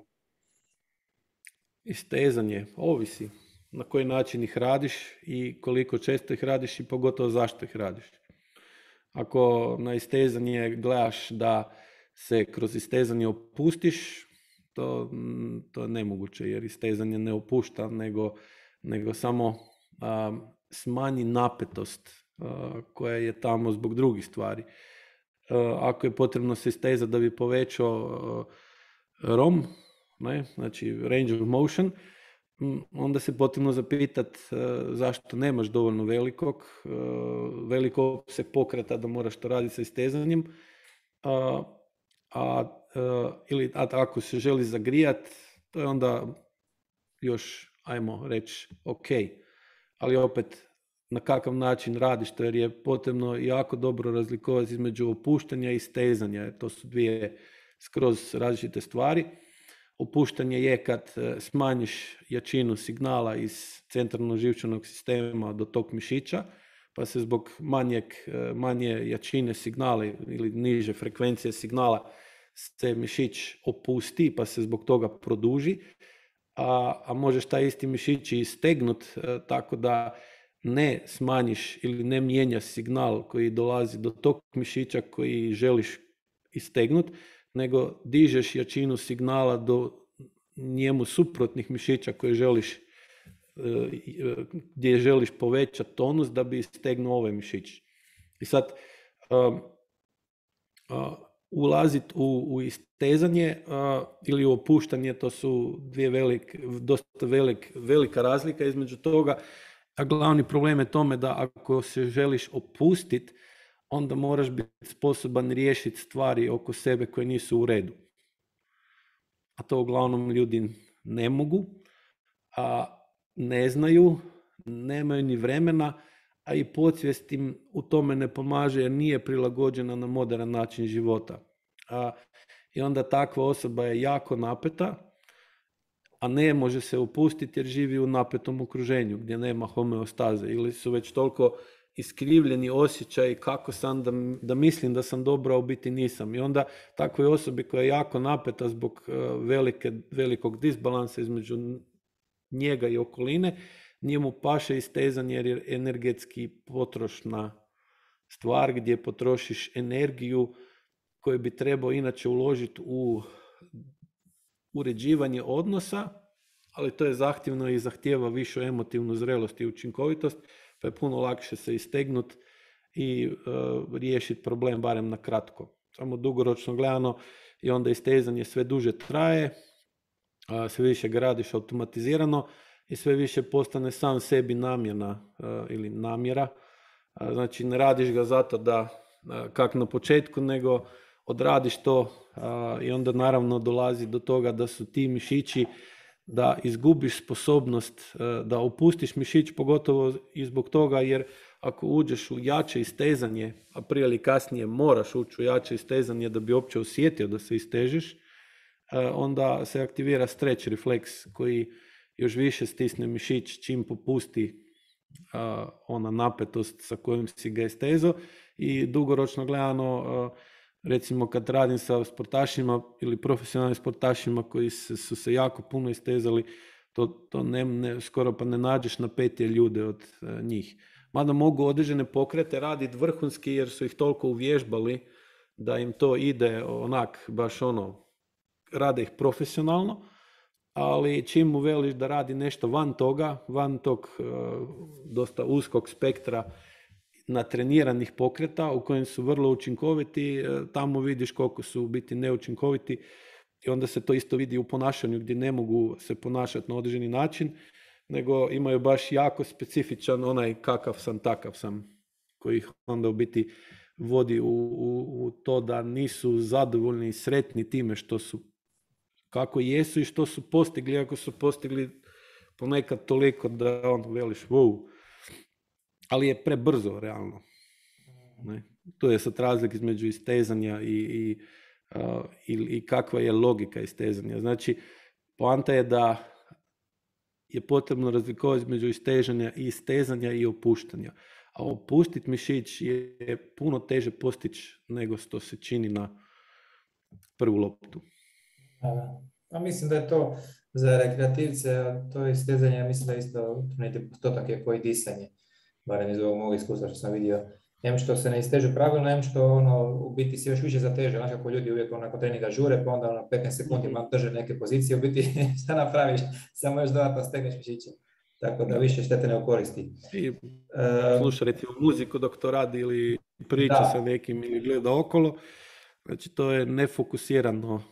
Istezanje, ovisi na koji način ih radiš i koliko često ih radiš i pogotovo zašto ih radiš. Ako na istezanje gledaš da se kroz istezanje opustiš, to, mm, to je nemoguće jer istezanje ne opušta, nego, nego samo a, smanji napetost koja je tamo zbog drugih stvari. Ako je potrebno se istezati da bi povećao ROM, ne, znači range of motion, onda se potrebno zapitati zašto nemaš dovoljno velikog, velikog se pokreta da moraš to raditi sa istezanjem, a, a, ili ako se želi zagrijat, to je onda još, ajmo reći, ok. Ali opet, na kakav način radiš to, jer je potrebno jako dobro razlikovati između opuštanja i stezanja, to su dvije skroz različite stvari. Opuštanje je kad e, smanjiš jačinu signala iz centralnog živčanog sistema do tog mišića, pa se zbog manjeg, e, manje jačine signala ili niže frekvencije signala se mišić opusti pa se zbog toga produži, a, a možeš taj isti mišić i stegnut e, tako da ne smanjiš ili ne mijenjaš signal koji dolazi do tog mišića koji želiš istegnut, nego dižeš jačinu signala do njemu suprotnih mišića koje želiš e, gdje želiš povećati tonus da bi istegnuo ovaj mišić. I sad um, ulaziti u, u istezanje ili u opuštanje, to su dvije velik, dosta velik, velika razlika između toga. A glavni problem je tome da ako se želiš opustiti, onda moraš biti sposoban riješiti stvari oko sebe koje nisu u redu. A to uglavnom ljudi ne mogu, a ne znaju, nemaju ni vremena, a i podsvijest im u tome ne pomaže jer nije prilagođena na modern način života. A, I onda takva osoba je jako napeta, a ne može se upustiti jer živi u napetom okruženju gdje nema homeostaze ili su već toliko iskrivljeni osjećaj kako sam da, da mislim da sam dobro, a u biti nisam. I onda takvoj osobi koja je jako napeta zbog e, velike, velikog disbalansa između njega i okoline, njemu paše istezanje jer je energetski potrošna stvar gdje potrošiš energiju koju bi trebao inače uložiti u uređivanje odnosa, ali to je zahtjevno i zahtjeva višu emotivnu zrelost i učinkovitost, pa je puno lakše se istegnuti i uh, riješiti problem barem na kratko. Samo dugoročno gledano i onda istezanje sve duže traje, sve više ga radiš automatizirano i sve više postane sam sebi namjena ili namjera. Znači ne radiš ga zato da kak na početku, nego odradiš to i onda naravno dolazi do toga da su ti mišići da izgubiš sposobnost da opustiš mišić, pogotovo i zbog toga jer ako uđeš u jače istezanje, a prije ili kasnije moraš ući u jače istezanje da bi uopće osjetio da se istežiš, onda se aktivira streć refleks koji još više stisne mišić čim popusti ona napetost sa kojom si ga istezo i dugoročno gledano recimo kad radim sa sportašima ili profesionalnim sportašima koji su se jako puno istezali, to, to ne, ne, skoro pa ne nađeš na petje ljude od e, njih. Mada mogu određene pokrete raditi vrhunski jer su ih toliko uvježbali da im to ide onak, baš ono, rade ih profesionalno, ali čim mu veliš da radi nešto van toga, van tog e, dosta uskog spektra natreniranih pokreta u kojem su vrlo učinkoviti, e, tamo vidiš koliko su biti neučinkoviti i onda se to isto vidi u ponašanju gdje ne mogu se ponašati na određeni način, nego imaju baš jako specifičan onaj kakav sam, takav sam, koji ih onda u biti vodi u, u, u to da nisu zadovoljni i sretni time što su kako jesu i što su postigli, ako su postigli ponekad toliko da on veliš, wow, ali je prebrzo realno. Ne? To je sad razlik između istezanja i, i, i, i kakva je logika istezanja. Znači, poanta je da je potrebno razlikovati između istežanja i istezanja i opuštanja. A opustiti mišić je puno teže postići nego što se čini na prvu loptu. A mislim da je to za rekreativce, to je istezanje, mislim da isto neki postotak je koji disanje barem iz ovog mog iskustva što sam vidio, Njem što se ne istežu pravilno, njem što ono, u biti se još više zateže, znači kako ljudi uvijek onako treninga žure, pa onda ono 15 sekundi mm drže neke pozicije, u biti (laughs) šta napraviš, samo još dodatno stegneš mišiće. tako da više štete ne koristi. I sluša recimo muziku dok to radi ili priča sa nekim ili gleda okolo. Znači to je nefokusirano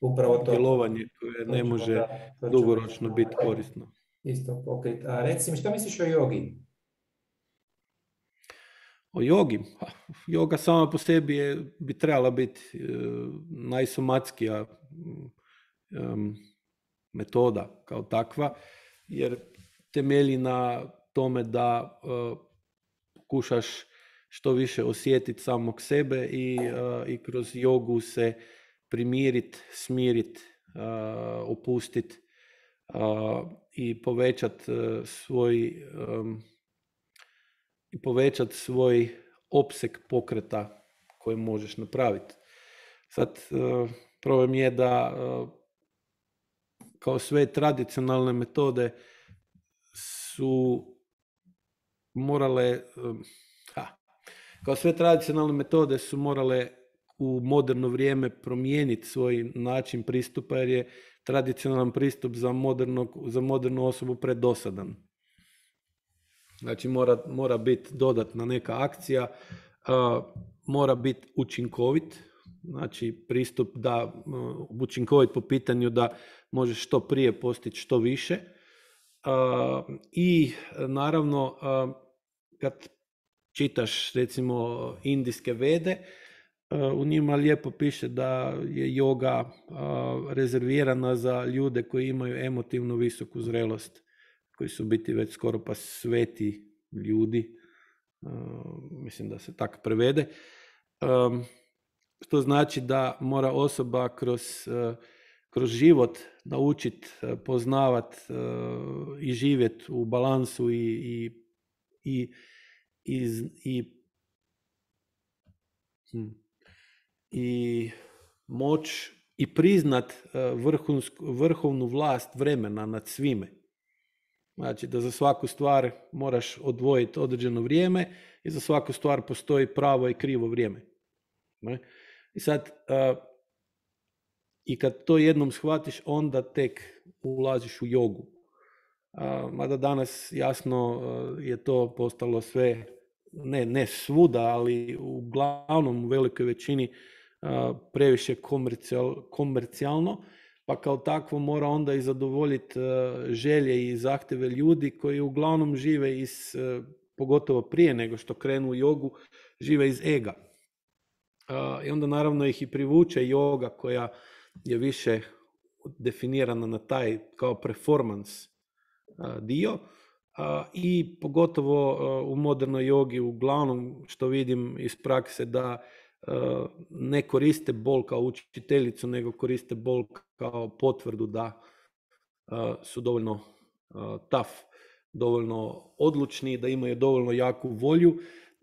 Upravo to. djelovanje koje ne može dugoročno biti korisno. Isto pokrit. A recimo, što misliš o jogi? O jogi? Joga sama po sebi je, bi trebala biti e, najsomatskija metoda kao takva, jer temelji na tome da e, pokušaš što više osjetiti samog sebe i, e, i kroz jogu se primirit, smirit, opustit i povećat svoj i povećati svoj opseg pokreta koji možeš napraviti. Sad, problem je da kao sve tradicionalne metode su morale, ha, kao sve tradicionalne metode su morale u moderno vrijeme promijeniti svoj način pristupa jer je tradicionalan pristup za, za modernu osobu predosadan. Znači mora, mora biti dodatna neka akcija, mora biti učinkovit, znači pristup da učinkovit po pitanju da možeš što prije postići što više. I naravno kad čitaš recimo indijske vede, u njima lijepo piše da je yoga rezervirana za ljude koji imaju emotivno visoku zrelost, koji su biti već skoro pa sveti ljudi, mislim da se tako prevede. Što znači da mora osoba kroz, kroz život naučiti poznavat i živjeti u balansu i, i, i, i, i hm, i moć i priznat e, vrhovnu vlast vremena nad svime. Znači da za svaku stvar moraš odvojiti određeno vrijeme i za svaku stvar postoji pravo i krivo vrijeme. I sad, i kad to jednom shvatiš, onda tek ulaziš u jogu. Mada danas jasno je to postalo sve, ne, ne svuda, ali uglavnom u velikoj većini previše komercijalno, pa kao takvo mora onda i zadovoljiti želje i zahtjeve ljudi koji uglavnom žive iz, pogotovo prije nego što krenu u jogu, žive iz ega. I onda naravno ih i privuče joga koja je više definirana na taj kao performance dio i pogotovo u modernoj jogi uglavnom što vidim iz prakse da ne koriste bol kao učiteljicu, nego koriste bol kao potvrdu da su dovoljno tough, dovoljno odlučni, da imaju dovoljno jaku volju.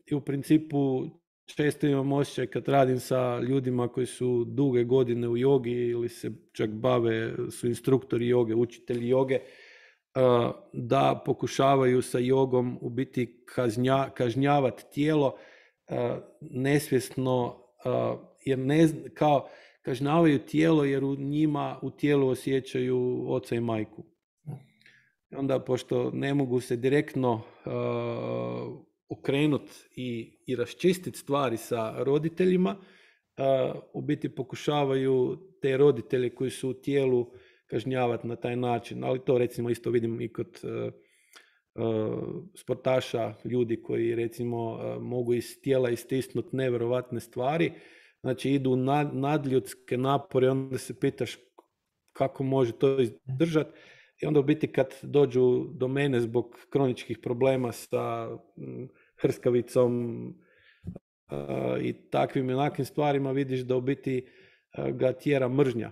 I u principu često imam osjećaj kad radim sa ljudima koji su duge godine u jogi ili se čak bave, su instruktori joge, učitelji joge, da pokušavaju sa jogom u biti kažnjavati tijelo nesvjesno, jer ne, kao kažnjavaju tijelo jer u njima u tijelu osjećaju oca i majku. I onda pošto ne mogu se direktno uh, okrenuti i, i raščistiti stvari sa roditeljima, u biti pokušavaju te roditelje koji su u tijelu kažnjavati na taj način. Ali to recimo isto vidim i kod sportaša, ljudi koji recimo mogu iz tijela istisnuti nevjerovatne stvari, znači idu nad, nadljudske napore, onda se pitaš kako može to izdržati i onda u biti kad dođu do mene zbog kroničkih problema sa hrskavicom i takvim i onakvim stvarima vidiš da u biti ga tjera mržnja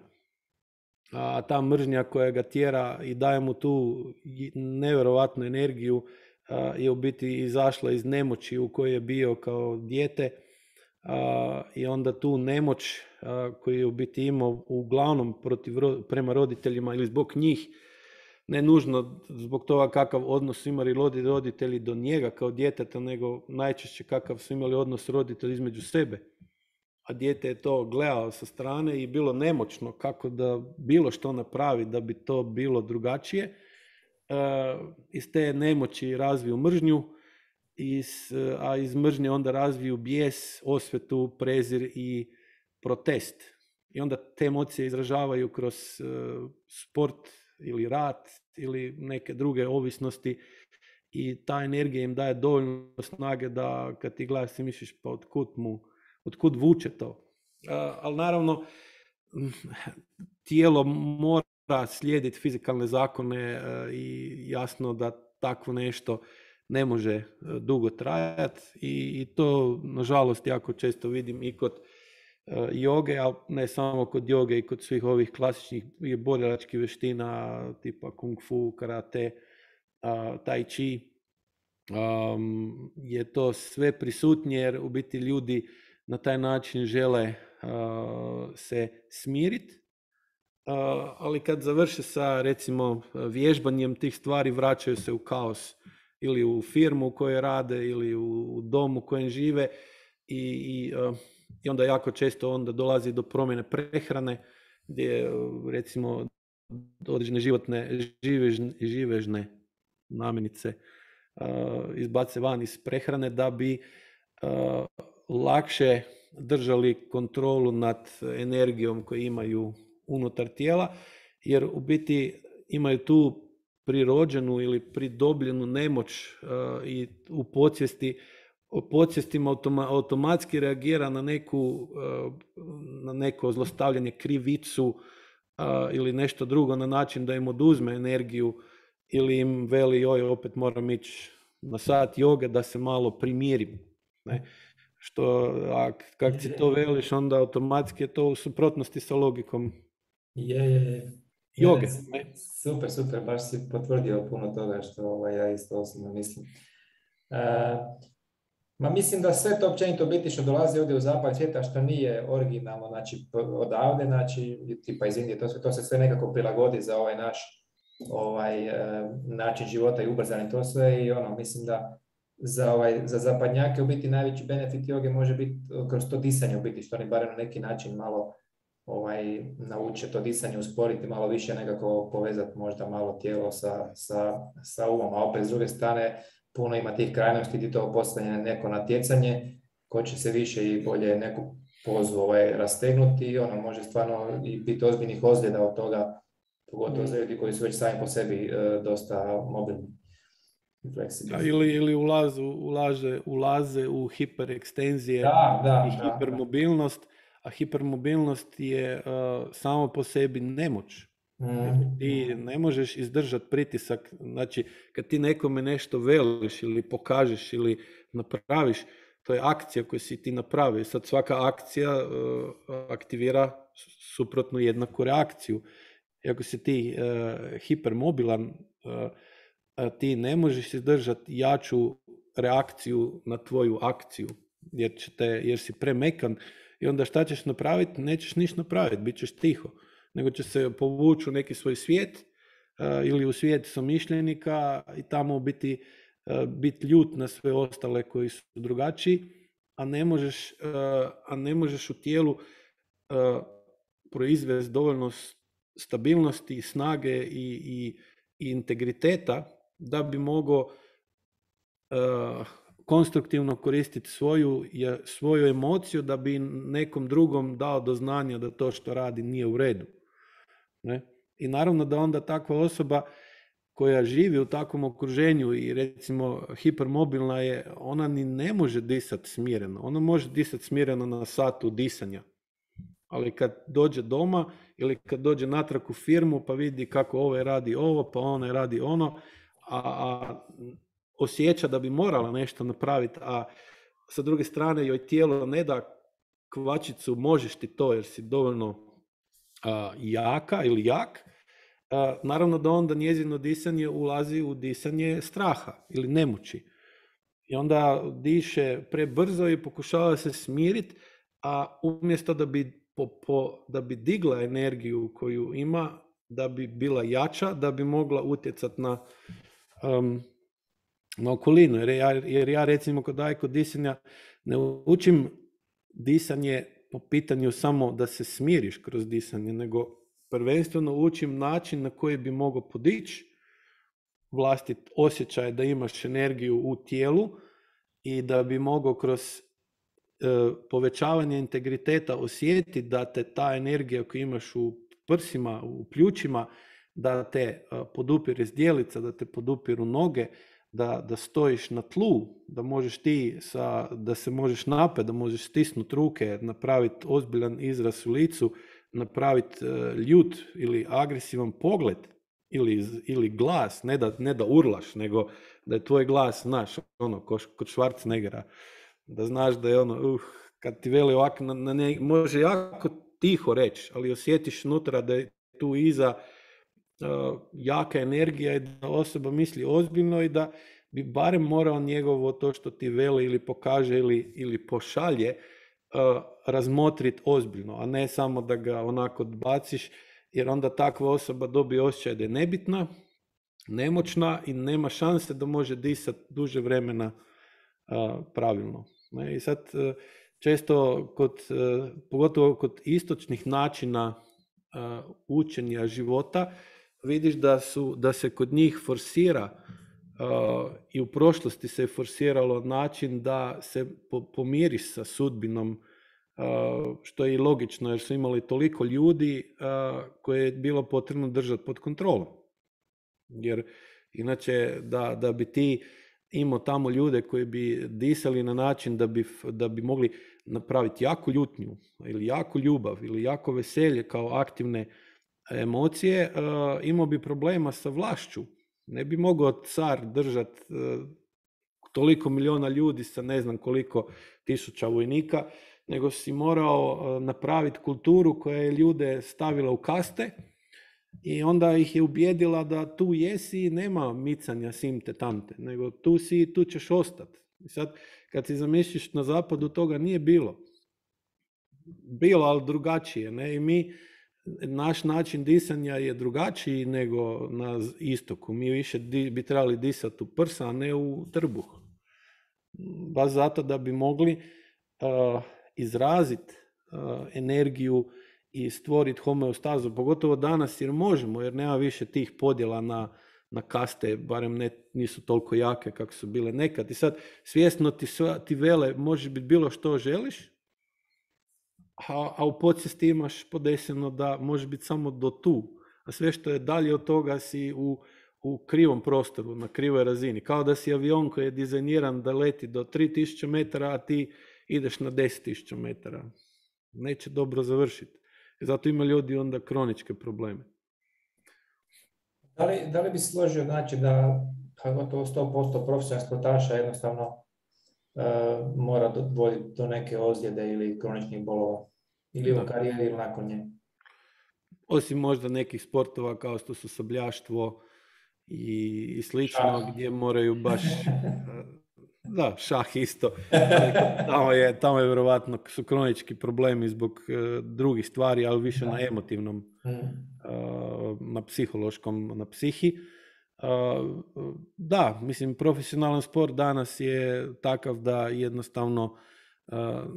a ta mržnja koja ga tjera i daje mu tu nevjerojatnu energiju je u biti izašla iz nemoći u kojoj je bio kao dijete i onda tu nemoć koju je u biti imao uglavnom protiv, prema roditeljima ili zbog njih, ne nužno zbog toga kakav odnos imali roditelji do njega kao djeteta, nego najčešće kakav su imali odnos roditelji između sebe a dijete je to gledao sa strane i bilo nemoćno kako da bilo što napravi da bi to bilo drugačije. iz te nemoći razviju mržnju, a iz mržnje onda razviju bijes, osvetu, prezir i protest. I onda te emocije izražavaju kroz sport ili rat ili neke druge ovisnosti i ta energija im daje dovoljno snage da kad ti gledaš si misliš pa otkud mu, otkud vuče to. ali naravno tijelo mora slijediti fizikalne zakone e, i jasno da takvo nešto ne može e, dugo trajati i to nažalost jako često vidim i kod e, joge, ali ne samo kod joge i kod svih ovih klasičnih borilačkih veština tipa kung fu, karate, tai chi, je to sve prisutnije jer u biti ljudi na taj način žele se smiriti, ali kad završe sa recimo vježbanjem tih stvari vraćaju se u kaos ili u firmu u kojoj rade ili u domu u kojem žive i, i, i onda jako često onda dolazi do promjene prehrane gdje recimo određene životne živežne, živežne namirnice izbace van iz prehrane da bi lakše držali kontrolu nad energijom koju imaju unutar tijela, jer u biti imaju tu prirođenu ili pridobljenu nemoć i u podsvijesti podsvjestima automatski reagira na, neku, na neko zlostavljanje, krivicu ili nešto drugo na način da im oduzme energiju ili im veli joj opet moram ići na sat joge da se malo primirim. Ne? Što, a kak ti to veliš, onda automatski je to u suprotnosti sa logikom je, je, je. joge. Super, super, baš si potvrdio puno toga što ovaj, ja isto osobno mislim. Uh, ma mislim da sve to općenito biti što dolazi ovdje u zapad svijeta što nije originalno, znači odavde, znači tipa iz Indije, to, to se sve nekako prilagodi za ovaj naš ovaj, e, način života i ubrzani to sve i ono, mislim da za, ovaj, za zapadnjake u biti najveći benefit joge može biti kroz to disanje u biti, što oni barem na neki način malo ovaj, nauče to disanje usporiti, malo više nekako povezati možda malo tijelo sa, sa, sa umom, a opet s druge strane puno ima tih krajnosti ti to postane neko natjecanje ko će se više i bolje neku pozu ovaj, rastegnuti i ono može stvarno i biti ozbiljnih ozljeda od toga pogotovo za ljudi koji su već sami po sebi e, dosta mobilni. Ili, ili ulazu, ulaže, ulaze u hiperekstenzije da, da, i hipermobilnost, a hipermobilnost je uh, samo po sebi nemoć. Mm. Ti ne možeš izdržati pritisak, znači kad ti nekome nešto veliš ili pokažeš ili napraviš, to je akcija koju si ti napravio. Sad svaka akcija uh, aktivira suprotno jednaku reakciju ako si ti uh, hipermobilan, uh, ti ne možeš izdržati jaču reakciju na tvoju akciju, jer, ćete, jer si premekan i onda šta ćeš napraviti? Nećeš ništa napraviti, bit ćeš tiho, nego će se povući u neki svoj svijet ili u svijet mišljenika i tamo biti, biti ljut na sve ostale koji su drugačiji, a ne možeš, a ne možeš u tijelu proizvesti dovoljno stabilnosti, snage i, i, i integriteta da bi mogao uh, konstruktivno koristiti svoju, svoju emociju da bi nekom drugom dao do znanja da to što radi nije u redu. Ne? I naravno da onda takva osoba koja živi u takvom okruženju i recimo hipermobilna je, ona ni ne može disati smireno. Ona može disati smireno na satu disanja. Ali kad dođe doma ili kad dođe natrag u firmu pa vidi kako ovaj radi ovo, pa onaj radi ono, a, a osjeća da bi morala nešto napraviti, a sa druge strane joj tijelo ne da kvačicu možeš ti to jer si dovoljno jaka ili jak, naravno da onda njezino disanje ulazi u disanje straha ili nemoći. I onda diše prebrzo i pokušava se smiriti, a umjesto da bi po, po, da bi digla energiju koju ima, da bi bila jača, da bi mogla utjecati na, um, na okolinu. Jer ja, jer ja recimo kod ajko disanja ne učim disanje po pitanju samo da se smiriš kroz disanje, nego prvenstveno učim način na koji bi mogao podići vlastit osjećaj da imaš energiju u tijelu i da bi mogao kroz e, povećavanje integriteta osjetiti da te ta energija koju imaš u prsima, u pljučima, da te podupire zdjelica, da te podupiru noge, da, da stojiš na tlu, da možeš ti, sa, da se možeš napet, da možeš stisnuti ruke, napraviti ozbiljan izraz u licu, napraviti uh, ljut ili agresivan pogled ili, ili glas, ne da, ne da urlaš, nego da je tvoj glas, znaš, ono, ko, kod Schwarzeneggera, da znaš da je ono, uh, kad ti veli ovako, na, na ne, može jako tiho reći, ali osjetiš unutra da je tu iza jaka energija i da osoba misli ozbiljno i da bi barem morao njegovo to što ti veli ili pokaže ili, ili pošalje razmotriti ozbiljno, a ne samo da ga onako odbaciš, jer onda takva osoba dobije osjećaj da je nebitna, nemoćna i nema šanse da može disati duže vremena pravilno. I sad često, kod, pogotovo kod istočnih načina učenja života, vidiš da, su, da se kod njih forsira i u prošlosti se je forsiralo način da se pomiriš sa sudbinom, što je i logično jer su imali toliko ljudi koje je bilo potrebno držati pod kontrolom. Jer inače da, da bi ti imao tamo ljude koji bi disali na način da bi, da bi mogli napraviti jako ljutnju ili jako ljubav ili jako veselje kao aktivne emocije, imao bi problema sa vlašću. Ne bi mogao car držati toliko miliona ljudi sa ne znam koliko tisuća vojnika, nego si morao napraviti kulturu koja je ljude stavila u kaste i onda ih je ubjedila da tu jesi i nema micanja simte tante, nego tu si i tu ćeš ostati. I sad, kad si zamisliš na zapadu, toga nije bilo. Bilo, ali drugačije. Ne? I mi, naš način disanja je drugačiji nego na istoku. Mi više bi trebali disati u prsa, a ne u trbuh. Baš zato da bi mogli uh, izraziti uh, energiju i stvoriti homeostazu, pogotovo danas jer možemo, jer nema više tih podjela na, na kaste, barem ne, nisu toliko jake kako su bile nekad. I sad svjesno ti, ti vele, možeš biti bilo što želiš, a, a u podsvijesti imaš podeseno da može biti samo do tu, a sve što je dalje od toga si u, u krivom prostoru, na krivoj razini. Kao da si avion koji je dizajniran da leti do 3000 metara, a ti ideš na 10.000 metara. Neće dobro završiti. Zato ima ljudi onda kroničke probleme. Da li, da li bi složio znači da gotovo 100% profesionalnih sportaša jednostavno mora voditi do neke ozljede ili kroničnih bolova? Ili u karijeri ili nakon nje? Osim možda nekih sportova kao što su sabljaštvo i, i slično, gdje moraju baš... (laughs) Da, šah isto. Tamo je, tamo je vjerovatno su kronički problemi zbog uh, drugih stvari, ali više na emotivnom, uh, na psihološkom, na psihi. Da, mislim, profesionalan sport danas je takav da jednostavno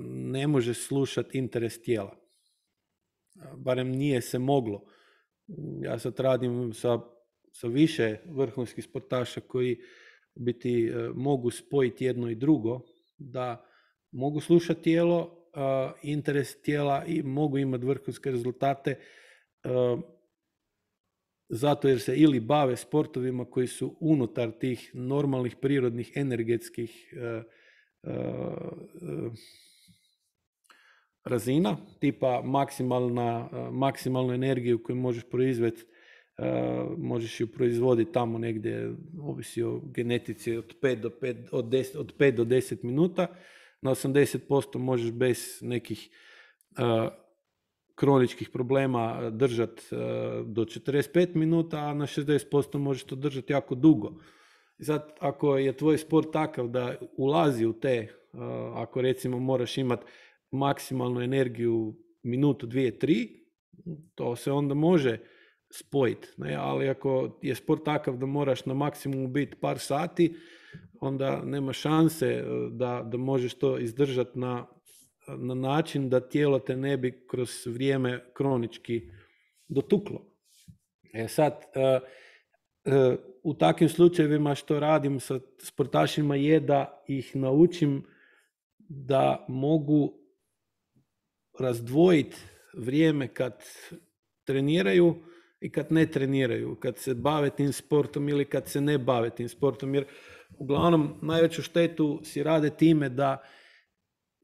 ne može slušati interes tijela. Barem nije se moglo. Ja sad radim sa, sa više vrhunskih sportaša koji biti e, mogu spojiti jedno i drugo, da mogu slušati tijelo, interes tijela i mogu imati vrhunske rezultate zato jer se ili bave sportovima koji su unutar tih normalnih prirodnih energetskih e, razina, tipa maksimalna, maksimalnu energiju koju možeš proizvesti možeš ju proizvoditi tamo negdje, ovisi o genetici od 5 do 5, od 10, od 5 do 10 minuta, na 80% možeš bez nekih uh, kroničkih problema držati uh, do 45 minuta, a na 60% možeš to držati jako dugo. Sad, ako je tvoj sport takav da ulazi u te, ako recimo moraš imati maksimalnu energiju minutu, dvije, tri, to se onda može spojiti. Ali ako je sport takav da moraš na maksimumu biti par sati, onda nema šanse e, da, da možeš to izdržati na, na način da tijelo te ne bi kroz vrijeme kronički dotuklo. E sad, e, u takvim slučajevima što radim sa sportašima je da ih naučim da mogu razdvojiti vrijeme kad treniraju i kad ne treniraju, kad se bave tim sportom ili kad se ne bave tim sportom. Jer uglavnom najveću štetu si rade time da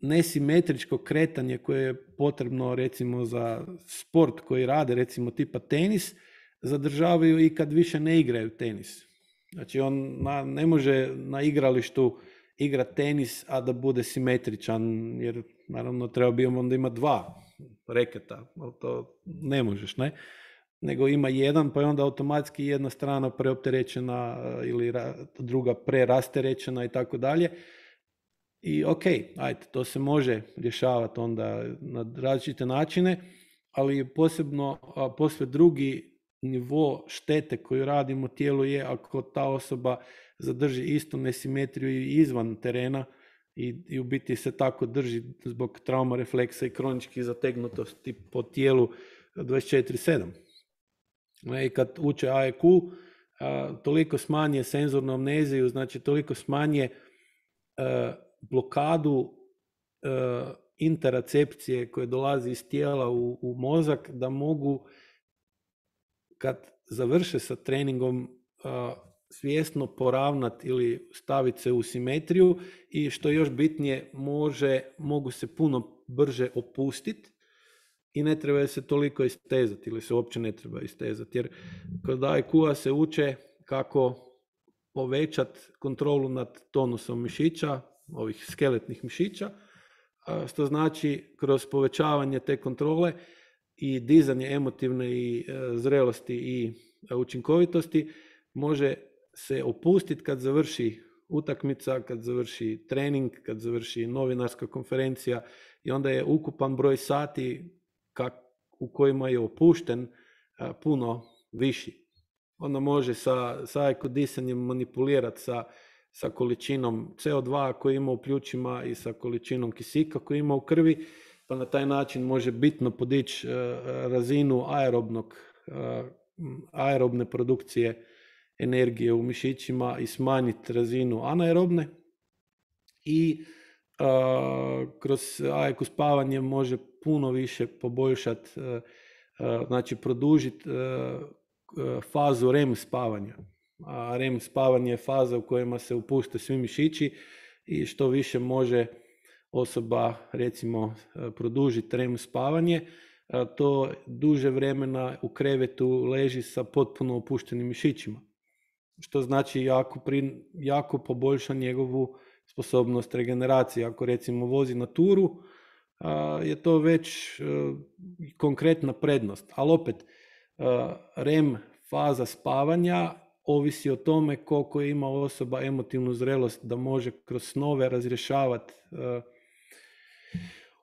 nesimetričko kretanje koje je potrebno recimo za sport koji rade, recimo tipa tenis, zadržavaju i kad više ne igraju tenis. Znači on ne može na igralištu igrati tenis, a da bude simetričan, jer naravno treba bi onda ima dva reketa, ali to ne možeš, ne? Nego ima jedan, pa je onda automatski jedna strana preopterećena ili druga prerasterećena i tako dalje. I ok, ajde, to se može rješavati onda na različite načine, ali posebno, posve drugi nivo štete koju radimo tijelu je ako ta osoba zadrži istu nesimetriju i izvan terena i, i u biti se tako drži zbog trauma refleksa i kronički zategnutosti po tijelu 24-7. I kad uče AEQ, toliko smanje senzornu amneziju, znači toliko smanje e, blokadu e, interacepcije koje dolazi iz tijela u, u mozak da mogu kad završe sa treningom svjesno poravnati ili staviti se u simetriju i što je još bitnije može, mogu se puno brže opustiti i ne treba se toliko istezati ili se uopće ne treba istezati. Jer kod IQ-a se uče kako povećati kontrolu nad tonusom mišića, ovih skeletnih mišića, što znači kroz povećavanje te kontrole i dizanje emotivne i e, zrelosti i e, učinkovitosti može se opustiti kad završi utakmica, kad završi trening, kad završi novinarska konferencija i onda je ukupan broj sati kak, u kojima je opušten e, puno viši. Onda može sa, sa manipulirati sa, sa količinom CO2 koji ima u pljučima i sa količinom kisika koji ima u krvi pa na taj način može bitno podići e, razinu aerobnog, e, aerobne produkcije energije u mišićima i smanjiti razinu anaerobne i e, kroz AEQ spavanje može puno više poboljšati, znači produžiti fazu REM spavanja. A REM spavanje je faza u kojima se upušte svi mišići i što više može osoba recimo e, produži trem spavanje, e, to duže vremena u krevetu leži sa potpuno opuštenim mišićima. Što znači jako, pri, jako poboljša njegovu sposobnost regeneracije. Ako recimo vozi na turu, e, je to već konkretna prednost. Ali opet, REM faza spavanja ovisi o tome koliko ima osoba emotivnu zrelost da može kroz snove razrješavati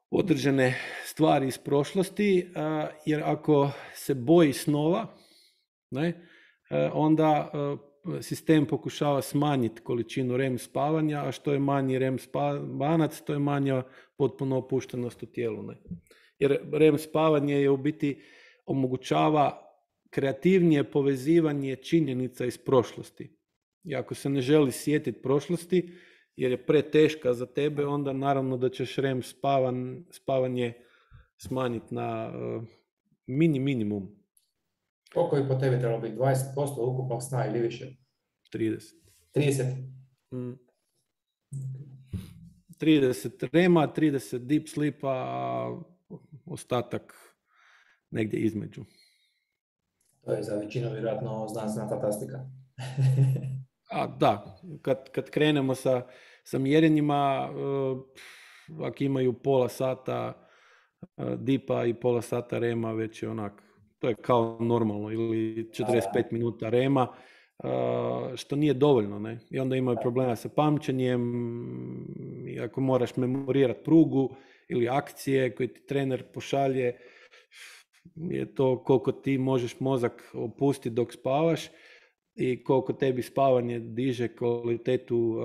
određene stvari iz prošlosti, jer ako se boji snova, ne, onda sistem pokušava smanjiti količinu REM spavanja, a što je manji REM spavanac, to je manja potpuno opuštenost u tijelu. Ne. Jer REM spavanje je u biti omogućava kreativnije povezivanje činjenica iz prošlosti. I ako se ne želi sjetiti prošlosti, jer je preteška za tebe, onda naravno da ćeš REM spavan, spavanje smanjiti na uh, mini minimum. Koliko bi po tebi trebalo biti? 20% ukupnog sna ili više? 30. 30? Mm. 30 rema, 30 deep sleepa, a ostatak negdje između. To je za većinu vjerojatno znanstvena fantastika. (laughs) a da, kad, kad krenemo sa sa mjerenjima, eh, ako imaju pola sata eh, dipa i pola sata rema, već je onak, to je kao normalno, ili 45 minuta rema, eh, što nije dovoljno. Ne? I onda imaju problema sa pamćenjem, i ako moraš memorirati prugu ili akcije koje ti trener pošalje, je to koliko ti možeš mozak opustiti dok spavaš i koliko tebi spavanje diže kvalitetu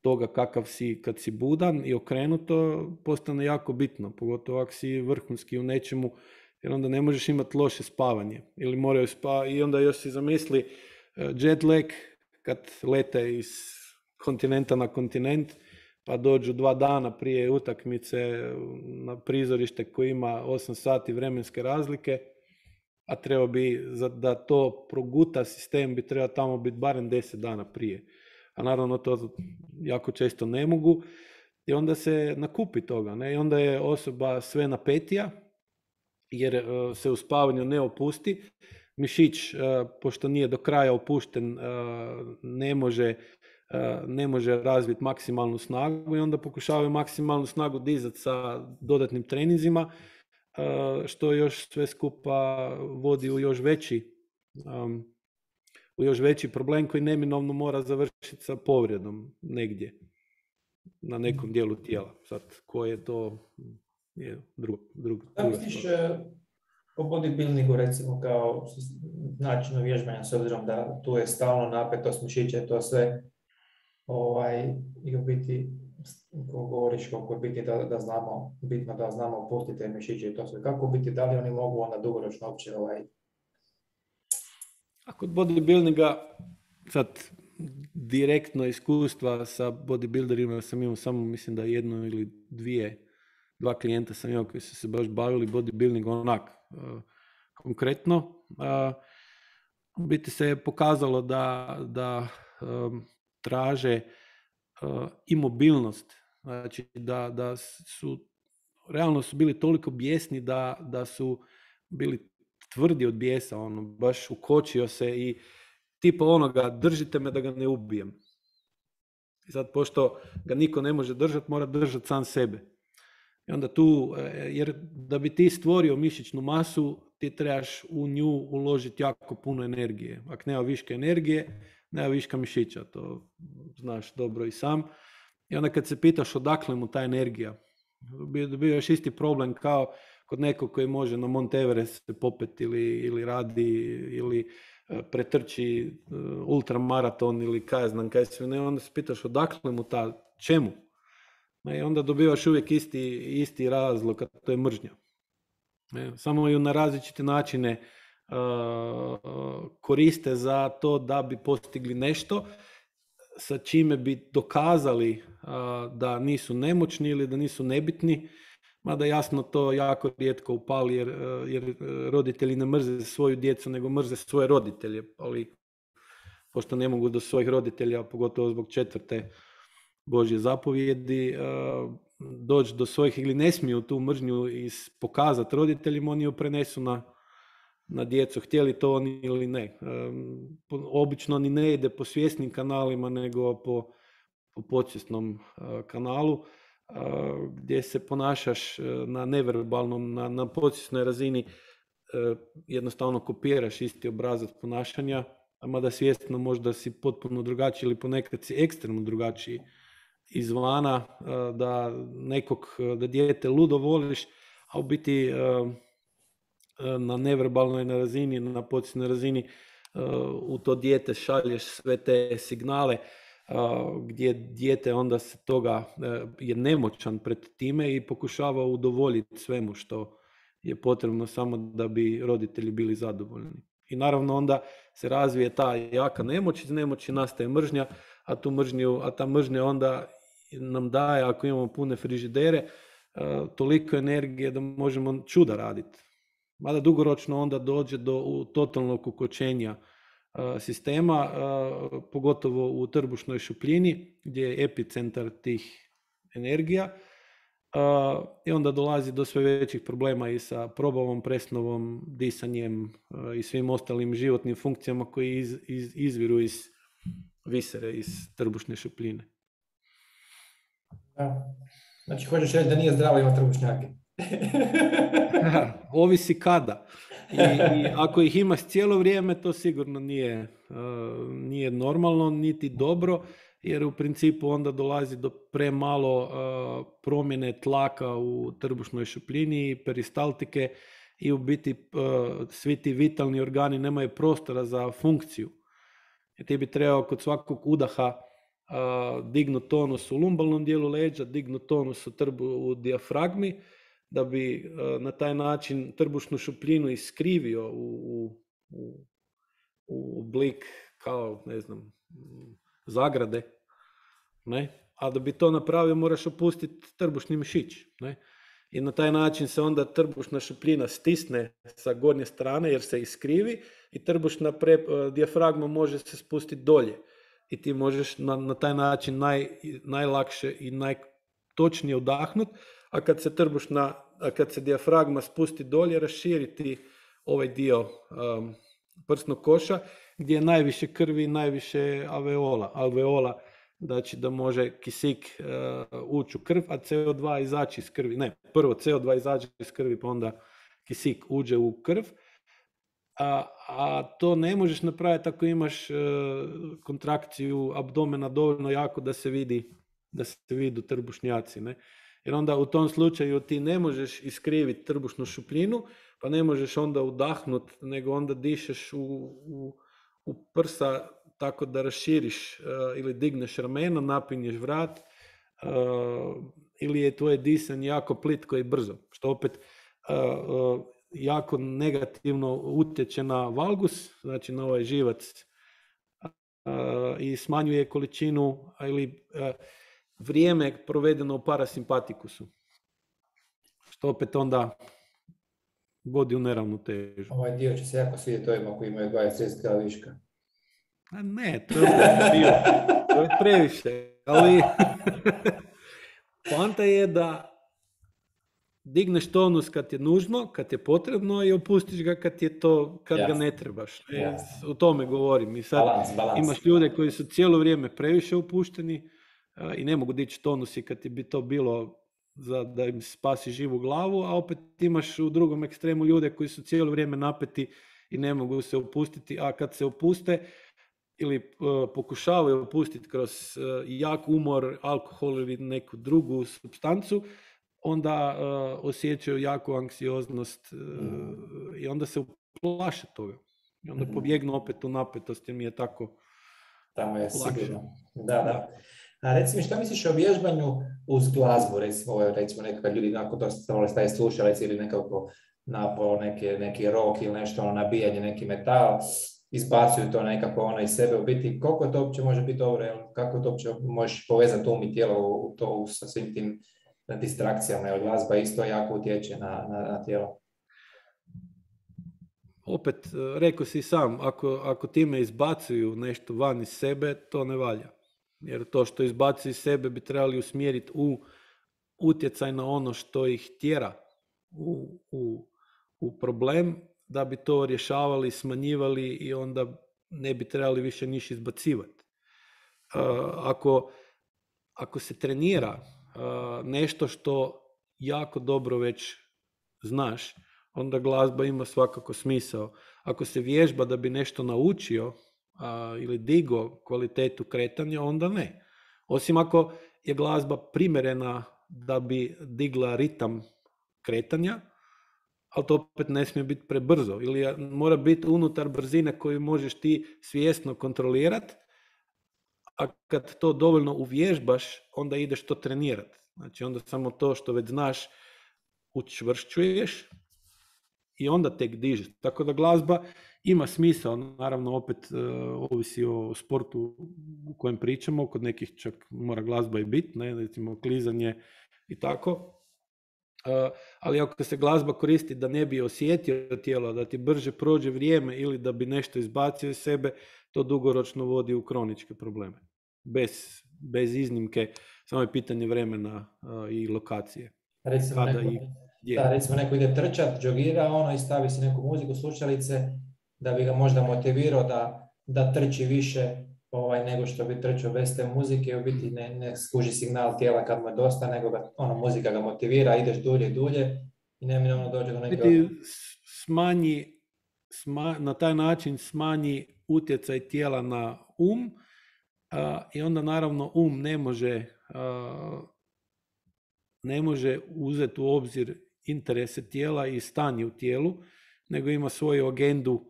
toga kakav si kad si budan i okrenuto postane jako bitno, pogotovo ako si vrhunski u nečemu, jer onda ne možeš imati loše spavanje. Ili moraju spa i onda još si zamisli jet lag, kad lete iz kontinenta na kontinent, pa dođu dva dana prije utakmice na prizorište koji ima 8 sati vremenske razlike, a treba bi, da to proguta sistem, bi trebao tamo biti barem 10 dana prije. A naravno to jako često ne mogu i onda se nakupi toga. Ne? I onda je osoba sve napetija, jer e, se u spavanju ne opusti. Mišić, e, pošto nije do kraja opušten, e, ne može ne može razviti maksimalnu snagu i onda pokušavaju maksimalnu snagu dizati sa dodatnim treninzima, što još sve skupa vodi u još veći u još veći problem koji neminovno mora završiti sa povredom negdje na nekom dijelu tijela. Sad, ko je to je drugo, drugo, Kako misliš po bodybuildingu recimo kao načinu vježbanja s obzirom da tu je stalno napetost mišića to sve ovaj, i u biti govoriš koliko je bitno da, da znamo, bitno da znamo opustiti te mišiće i to sve. Kako biti, da li oni mogu onda dugoročno uopće ovaj... A kod bodybuildinga, sad direktno iskustva sa bodybuilderima sam imao samo mislim da jedno ili dvije, dva klijenta sam imao koji su se baš bavili bodybuilding onak uh, konkretno. Uh, biti se je pokazalo da, da um, traže uh, i mobilnost, znači da, da su realno su bili toliko bijesni da, da su bili tvrdi od bijesa, ono, baš ukočio se i tipa onoga, držite me da ga ne ubijem. I sad, pošto ga niko ne može držati, mora držati sam sebe. I onda tu, e, jer da bi ti stvorio mišićnu masu, ti trebaš u nju uložiti jako puno energije. Ako nema viške energije, nema viška mišića, to znaš dobro i sam. I onda kad se pitaš odakle mu ta energija, bio još isti problem kao kod nekog koji može na Mont Everest se popet ili, ili radi ili e, pretrči e, ultramaraton ili kaj znam kaj sve ne, onda se pitaš odakle mu ta, čemu? I onda dobivaš uvijek isti, isti razlog, a to je mržnja. Samo ju na različite načine koriste za to da bi postigli nešto sa čime bi dokazali da nisu nemoćni ili da nisu nebitni, mada jasno to jako rijetko upali jer, jer roditelji ne mrze svoju djecu nego mrze svoje roditelje, ali pošto ne mogu do svojih roditelja, pogotovo zbog četvrte Božje zapovjedi, doći do svojih ili ne smiju tu mržnju pokazati roditeljima, oni ju prenesu na, na djecu, htjeli to oni ili ne. Obično ni ne ide po svjesnim kanalima, nego po, po podsvjesnom kanalu, gdje se ponašaš na neverbalnom, na, na podsvjesnoj razini, jednostavno kopiraš isti obrazac ponašanja, mada svjesno možda si potpuno drugačiji ili ponekad si ekstremno drugačiji izvana, da nekog, da dijete ludo voliš, a u biti na neverbalnoj na razini, na podsjetnoj razini u to dijete šalješ sve te signale gdje dijete onda se toga je nemoćan pred time i pokušava udovoljiti svemu što je potrebno samo da bi roditelji bili zadovoljni. I naravno onda se razvije ta jaka nemoć, iz nemoći nastaje mržnja, a tu mržnju, a ta mržnja onda nam daje, ako imamo pune frižidere, toliko energije da možemo čuda raditi. Mada dugoročno onda dođe do totalnog ukočenja sistema, pogotovo u trbušnoj šupljini, gdje je epicentar tih energija. I onda dolazi do sve većih problema i sa probavom, presnovom, disanjem i svim ostalim životnim funkcijama koji iz, izviru iz visere, iz trbušne šupljine. Znači, hoćeš reći da nije zdravo imati trbušnjake? (laughs) Ovisi kada. I, (laughs) ako ih imaš cijelo vrijeme, to sigurno nije, nije normalno, niti dobro, jer u principu onda dolazi do premalo promjene tlaka u trbušnoj šupljini i peristaltike i u biti svi ti vitalni organi nemaju prostora za funkciju. I ti bi trebao kod svakog udaha dignut tonus u lumbalnom dijelu leđa, dignut tonus u, trbu, u dijafragmi, da bi na taj način trbušnu šupljinu iskrivio u, u, u oblik kao, ne znam, zagrade, ne? a da bi to napravio moraš opustiti trbušni mišić. Ne? I na taj način se onda trbušna šupljina stisne sa gornje strane jer se iskrivi i trbušna pre, dijafragma može se spustiti dolje. I ti možeš na, na taj način naj, najlakše i najtočnije udahnut, a kad se trbušna, a kad se dijafragma spusti dolje, raširiti ovaj dio um, prsnog koša gdje je najviše krvi najviše alveola. Alveola znači da može kisik uh, ući u krv, a CO2 izaći iz krvi. Ne, prvo CO2 izađe iz krvi, pa onda kisik uđe u krv. A, a to ne možeš napraviti ako imaš uh, kontrakciju abdomena dovoljno jako da se vidi da se vidi trbušnjaci. Ne? Jer onda u tom slučaju ti ne možeš iskriviti trbušnu šupljinu, pa ne možeš onda udahnut, nego onda dišeš u, u, u prsa tako da raširiš uh, ili digneš ramena, napinješ vrat, uh, ili je tvoje disanje jako plitko i brzo, što opet uh, jako negativno utječe na valgus, znači na ovaj živac i smanjuje količinu ili vrijeme provedeno u parasimpatikusu. Što opet onda vodi u neravnu težu. Ovaj dio će se jako svidjeti ovima koji imaju 20 kg viška. A ne, to je, to je previše. Ali (laughs) poanta je da digneš tonus kad je nužno, kad je potrebno i opustiš ga kad je to, kad ga ne trebaš. O tome govorim. I sad balans, balans. imaš ljude koji su cijelo vrijeme previše opušteni i ne mogu dići tonusi kad bi to bilo za da im spasi živu glavu, a opet imaš u drugom ekstremu ljude koji su cijelo vrijeme napeti i ne mogu se opustiti, a kad se opuste ili uh, pokušavaju opustiti kroz uh, jak umor, alkohol ili neku drugu substancu, onda uh, osjećaju jaku anksioznost mm. i onda se plaše toga. I onda mm. pobjegnu opet u napetost jer mi je tako Tamo je sigurno. Da, da. A reci mi, šta misliš o vježbanju uz glazbu, recimo, recimo nekakve ljudi nakon to vole staje slušalice ili nekako napao neki, neki rock ili nešto, ono, nabijanje, neki metal, izbacuju to nekako ono iz sebe u biti, koliko to uopće može biti dobro, kako to uopće možeš povezati um i tijelo u to sa svim tim distrakcijama, jer glazba isto jako utječe na, na, na tijelo. Opet, rekao si sam, ako, ako time izbacuju nešto van iz sebe, to ne valja. Jer to što izbaci iz sebe bi trebali usmjeriti u utjecaj na ono što ih tjera u, u, u problem, da bi to rješavali, smanjivali i onda ne bi trebali više niš izbacivati. ako, ako se trenira nešto što jako dobro već znaš, onda glazba ima svakako smisao. Ako se vježba da bi nešto naučio, ili digo kvalitetu kretanja, onda ne. Osim ako je glazba primjerena da bi digla ritam kretanja, ali to opet ne smije biti prebrzo. Ili mora biti unutar brzine koju možeš ti svjesno kontrolirati, a kad to dovoljno uvježbaš, onda ideš to trenirati. Znači onda samo to što već znaš učvršćuješ i onda tek dižeš. Tako da glazba ima smisao, naravno opet uh, ovisi o sportu u kojem pričamo, kod nekih čak mora glazba i biti, ne, recimo klizanje i tako. Uh, ali ako se glazba koristi da ne bi osjetio tijelo, da ti brže prođe vrijeme ili da bi nešto izbacio iz sebe, to dugoročno vodi u kroničke probleme. Bez, bez iznimke, samo je pitanje vremena uh, i lokacije. Recimo, Kada neko, i, da, recimo neko ide trčat, džogira ono i stavi se neku muziku, slušalice, da bi ga možda motivirao da, da trči više ovaj, nego što bi trčao bez te muzike, u biti ne, ne skuži signal tijela kad mu je dosta, nego ga, ono, muzika ga motivira, ideš dulje i dulje i neminovno dođe do neke... Smanji, sma, na taj način smanji utjecaj tijela na um a, i onda naravno um ne može a, ne može uzeti u obzir interese tijela i stanje u tijelu, nego ima svoju agendu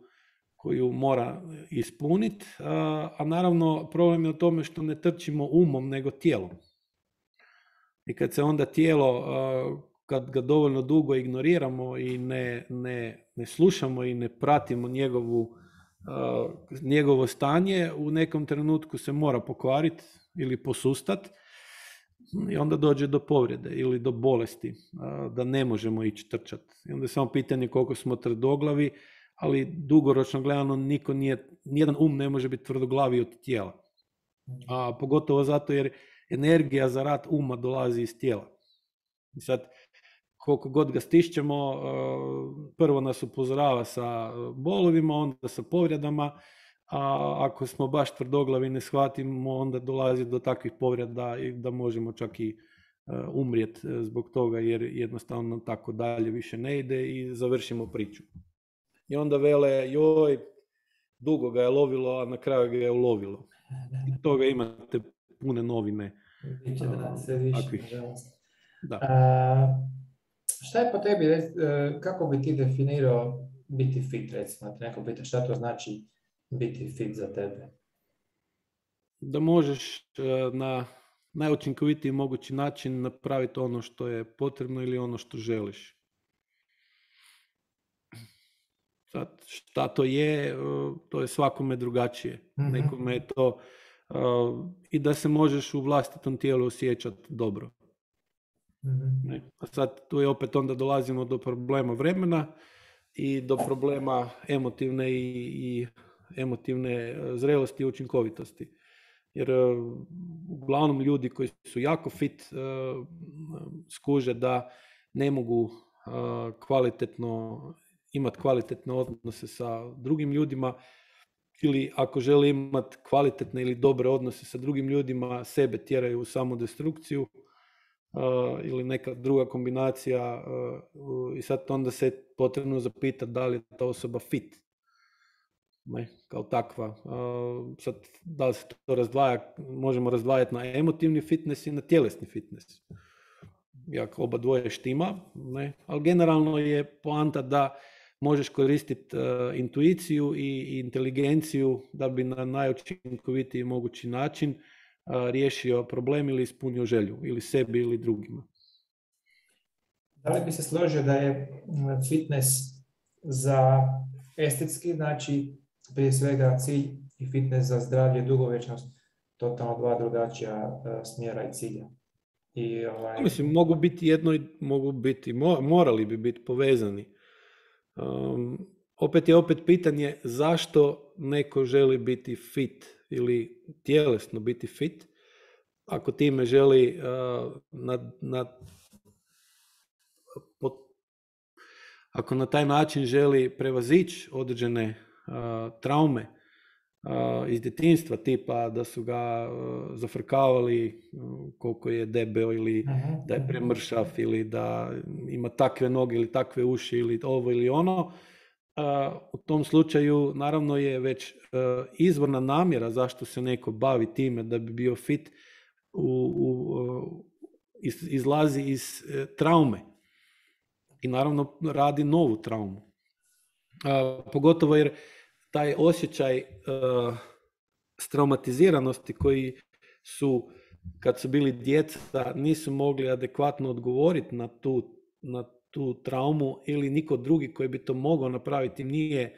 koju mora ispuniti, a naravno problem je u tome što ne trčimo umom nego tijelom. I kad se onda tijelo, kad ga dovoljno dugo ignoriramo i ne, ne, ne slušamo i ne pratimo njegovu njegovo stanje u nekom trenutku se mora pokvariti ili posustat i onda dođe do povrede ili do bolesti, da ne možemo ići trčati. I onda je samo pitanje koliko smo tvrdoglavi, ali dugoročno gledano niko nije, nijedan um ne može biti tvrdoglavi od tijela. A pogotovo zato jer energija za rad uma dolazi iz tijela. I sad, koliko god ga stišćemo, prvo nas upozorava sa bolovima, onda sa povredama, a ako smo baš tvrdoglavi ne shvatimo, onda dolazi do takvih povreda i da možemo čak i umrijeti zbog toga jer jednostavno tako dalje više ne ide i završimo priču. I onda vele, joj, dugo ga je lovilo, a na kraju ga je ulovilo. I toga imate pune novine. Biće da sve više, Da. šta je po tebi, e, kako bi ti definirao biti fit, recimo, neko pita šta to znači biti fit za tebe? Da možeš e, na najučinkovitiji mogući način napraviti ono što je potrebno ili ono što želiš. Sad, šta to je, e, to je svakome drugačije. mm Nekome je to i da se možeš u vlastitom tijelu osjećati dobro. mm A sad tu je opet onda dolazimo do problema vremena i do problema emotivne i, i emotivne e, zrelosti i učinkovitosti. Jer uglavnom ljudi koji su jako fit e, skuže da ne mogu kvalitetno imati kvalitetne odnose sa drugim ljudima ili ako žele imati kvalitetne ili dobre odnose sa drugim ljudima, sebe tjeraju u samodestrukciju uh, ili neka druga kombinacija uh, i sad onda se potrebno zapitati da li je ta osoba fit. Ne, kao takva. Uh, sad, da li se to razdvaja, možemo razdvajati na emotivni fitness i na tjelesni fitness. Jak oba dvoje štima, ne? ali generalno je poanta da možeš koristiti uh, intuiciju i inteligenciju da bi na najučinkovitiji mogući način uh, riješio problem ili ispunio želju ili sebi ili drugima. Da li bi se složio da je fitness za estetski, znači prije svega cilj i fitness za zdravlje i dugovečnost totalno dva drugačija uh, smjera i cilja? I, ovaj... Mislim, mogu biti jedno i mogu biti, morali bi biti povezani. Um, opet je opet pitanje zašto neko želi biti fit ili tjelesno biti fit, ako time želi uh, na, na, ako na taj način želi prevazići određene uh, traume iz djetinstva, tipa da su ga zafrkavali koliko je debel ili da je premršav ili da ima takve noge ili takve uši ili ovo ili ono, u tom slučaju naravno je već izvorna namjera zašto se neko bavi time da bi bio fit u, u, izlazi iz e, traume i naravno radi novu traumu. Pogotovo jer taj osjećaj straumatiziranosti koji su kad su bili djeca nisu mogli adekvatno odgovoriti na tu, na tu traumu ili niko drugi koji bi to mogao napraviti nije,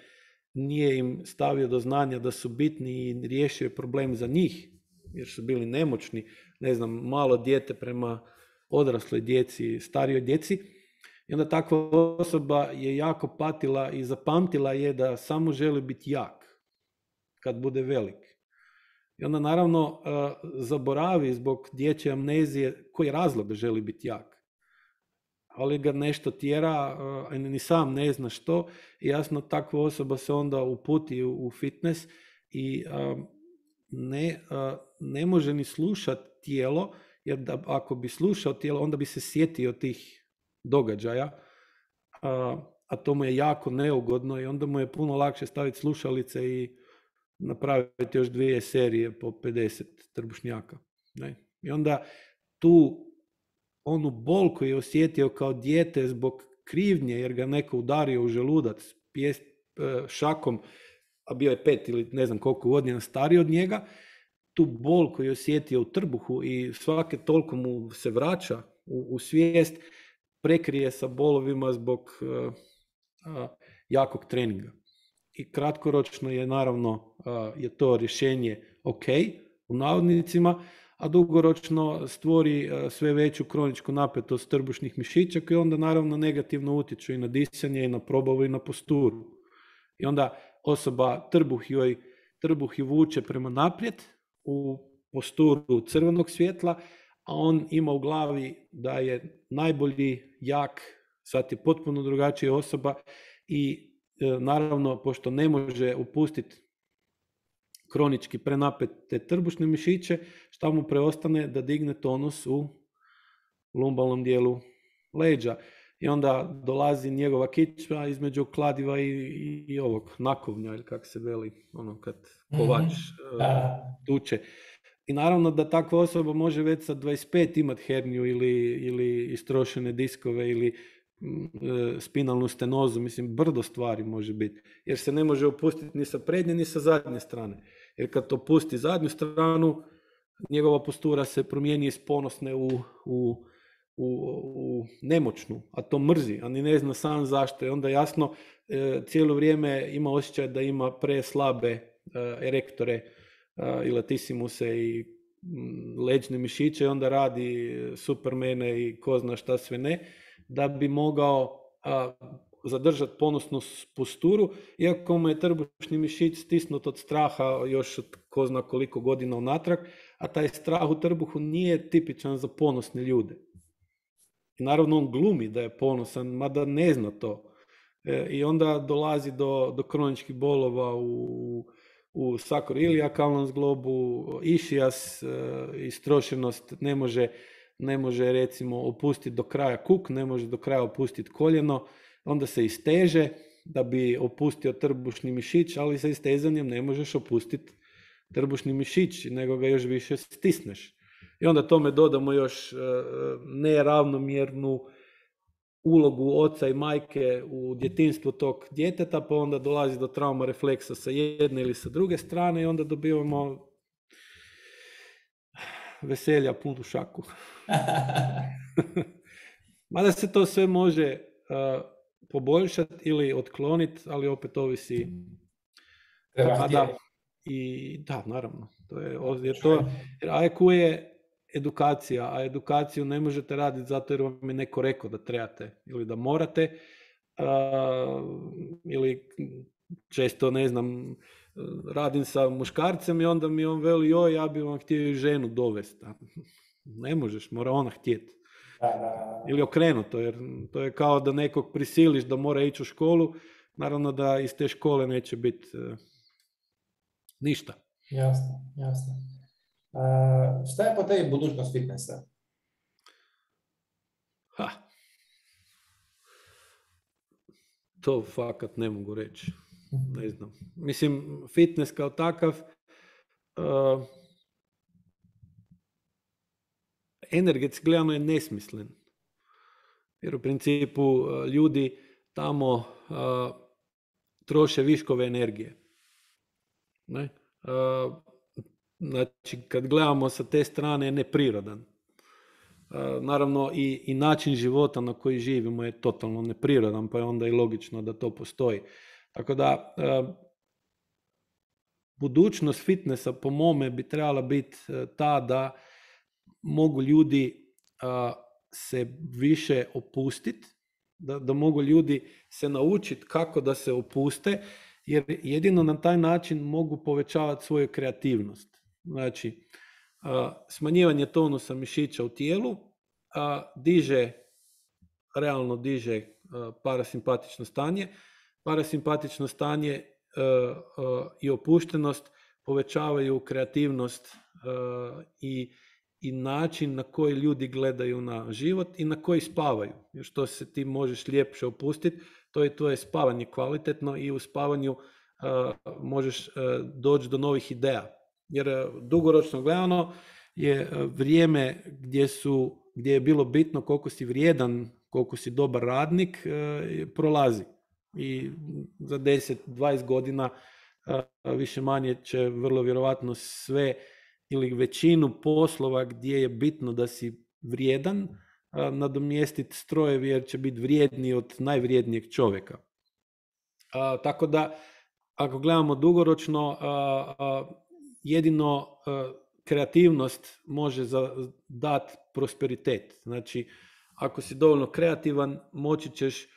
nije im stavio do znanja da su bitni i riješio problem za njih jer su bili nemoćni, ne znam, malo dijete prema odrasloj djeci, starijoj djeci. I onda takva osoba je jako patila i zapamtila je da samo želi biti jak kad bude velik. I onda naravno e, zaboravi zbog dječje amnezije koji razlog želi biti jak. Ali ga nešto tjera, a ni sam ne zna što. I jasno takva osoba se onda uputi u fitness i ne, ne može ni slušati tijelo, jer da, ako bi slušao tijelo, onda bi se sjetio tih događaja, a to mu je jako neugodno i onda mu je puno lakše staviti slušalice i napraviti još dvije serije po 50 trbušnjaka. Ne? I onda tu onu bol koju je osjetio kao dijete zbog krivnje jer ga neko udario u želudac pijest, e, šakom, a bio je pet ili ne znam koliko godina stariji od njega, tu bol koju je osjetio u trbuhu i svake toliko mu se vraća u, u svijest, prekrije sa bolovima zbog uh, jakog treninga. i kratkoročno je naravno je to rješenje ok u navodnicima, a dugoročno stvori sve veću kroničku napetost trbušnih mišića koji onda naravno negativno utječu i na disanje i na probavu i na posturu. I onda osoba trbuh joj trbuh ju vuče prema naprijed u posturu crvenog svjetla, a on ima u glavi da je najbolji, jak, sad je potpuno drugačija osoba i e, naravno, pošto ne može upustiti kronički prenapete trbušne mišiće, šta mu preostane da digne tonus u lumbalnom dijelu leđa. I onda dolazi njegova kičma između kladiva i, i, ovog nakovnja, ili kako se veli, ono kad kovač mm tuče. I naravno da takva osoba može već sa 25 imati herniju ili, ili istrošene diskove ili mm, e, spinalnu stenozu, mislim brdo stvari može biti, jer se ne može opustiti ni sa prednje ni sa zadnje strane. Jer kad opusti zadnju stranu, njegova postura se promijeni iz ponosne u, u, u, nemoćnu, a to mrzi, a ni ne zna sam zašto. I onda jasno e, cijelo vrijeme ima osjećaj da ima preslabe e, erektore i latisimuse i leđne mišiće i onda radi supermene i ko zna šta sve ne, da bi mogao zadržati ponosnu posturu, iako mu je trbušni mišić stisnut od straha još od ko zna koliko godina unatrag, a taj strah u trbuhu nije tipičan za ponosne ljude. Naravno on glumi da je ponosan, mada ne zna to. E, I onda dolazi do, do kroničkih bolova u, u sakroilijakalnom zglobu, išijas, e, istrošenost ne može, ne može recimo opustiti do kraja kuk, ne može do kraja opustiti koljeno, onda se isteže da bi opustio trbušni mišić, ali sa istezanjem ne možeš opustiti trbušni mišić, nego ga još više stisneš. I onda tome dodamo još e, neravnomjernu ulogu oca i majke u djetinstvu tog djeteta, pa onda dolazi do trauma refleksa sa jedne ili sa druge strane i onda dobivamo veselja punu šaku. (laughs) Mada se to sve može uh, poboljšati ili otkloniti, ali opet ovisi kada i da, naravno. To je, jer to, jer AEQ je edukacija, a edukaciju ne možete raditi zato jer vam je neko rekao da trebate ili da morate, ili često, ne znam, radim sa muškarcem i onda mi on veli, joj, ja bi vam htio i ženu dovesti. Ne možeš, mora ona htjeti. Ili okrenuto, jer to je kao da nekog prisiliš da mora ići u školu, naravno da iz te škole neće biti e, ništa. Jasno, jasno šta je po tebi budućnost fitnessa? Ha. To fakat ne mogu reći. Ne znam. Mislim, fitness kao takav uh, energetski gledano je nesmislen. Jer u principu ljudi tamo uh, troše viškove energije. Ne? Znači kad gledamo sa te strane je neprirodan. E, naravno i, i način života na koji živimo je totalno neprirodan, pa je onda i logično da to postoji. Tako da e, budućnost fitnessa po mome bi trebala biti e, ta da mogu ljudi se više opustiti, da, da mogu ljudi se naučiti kako da se opuste, jer jedino na taj način mogu povećavati svoju kreativnost. Znači, smanjivanje tonusa mišića u tijelu diže, realno diže parasimpatično stanje. Parasimpatično stanje i opuštenost povećavaju kreativnost i, i način na koji ljudi gledaju na život i na koji spavaju. Jer što se ti možeš ljepše opustiti, to je tvoje spavanje kvalitetno i u spavanju možeš doći do novih ideja jer e, dugoročno gledano je e, vrijeme gdje, su, gdje je bilo bitno koliko si vrijedan, koliko si dobar radnik, e, prolazi. I za 10-20 godina više manje će vrlo vjerojatno sve ili većinu poslova gdje je bitno da si vrijedan, nadomjestiti strojevi jer će biti vrijedniji od najvrijednijeg čovjeka. Tako da ako gledamo dugoročno, jedino kreativnost može dati prosperitet. Znači, ako si dovoljno kreativan, moći ćeš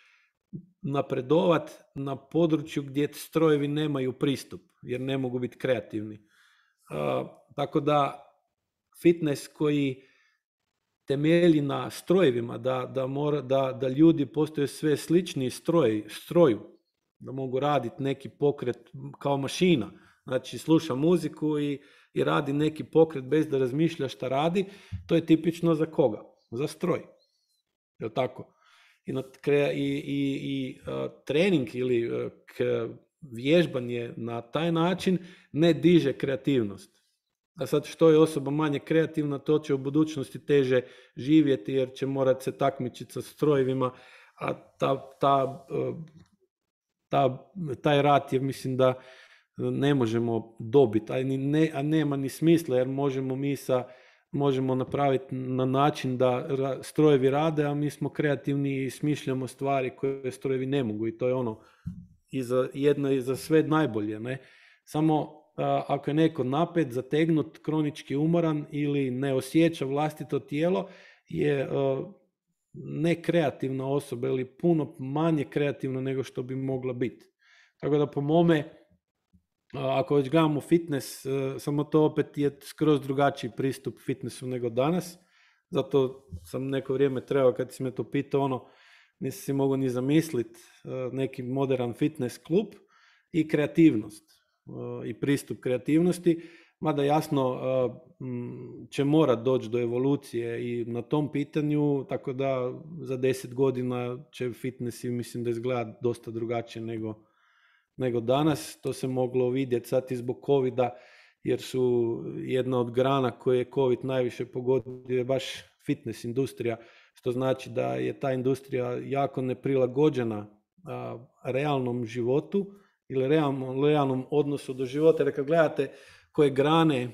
napredovat na području gdje strojevi nemaju pristup, jer ne mogu biti kreativni. tako da fitness koji temelji na strojevima, da, da, mora, da, da ljudi postaju sve slični stroj, stroju, da mogu raditi neki pokret kao mašina. Znači sluša muziku i, i radi neki pokret bez da razmišlja šta radi, to je tipično za koga? Za stroj. Jel tako? I, i, i, i trening ili vježbanje na taj način ne diže kreativnost. A sad što je osoba manje kreativna, to će u budućnosti teže živjeti jer će morati se takmičiti sa strojevima, a ta, ta, e, ta, taj rat je mislim da ne možemo dobiti, a, ne, a nema ni smisla jer možemo mi sa možemo napraviti na način da strojevi rade, a mi smo kreativni i smišljamo stvari koje strojevi ne mogu i to je ono i za jedno i za sve najbolje. Ne? Samo ako je neko napet, zategnut, kronički umoran ili ne osjeća vlastito tijelo, je nekreativna osoba ili puno manje kreativna nego što bi mogla biti. Tako da po mome, ako već gledamo fitness, samo to opet je skroz drugačiji pristup fitnessu nego danas. Zato sam neko vrijeme trebao kad si me to pitao, ono, nisam si mogao ni zamisliti neki modern fitness klub i kreativnost i pristup kreativnosti, mada jasno će morat doći do evolucije i na tom pitanju, tako da za deset godina će fitness mislim da izgleda dosta drugačije nego, nego danas. To se moglo vidjeti sad i zbog covida, jer su jedna od grana koje je covid najviše pogodio je baš fitness industrija, što znači da je ta industrija jako neprilagođena realnom životu, ili realnom, realnom odnosu do života. Jer kad gledate koje grane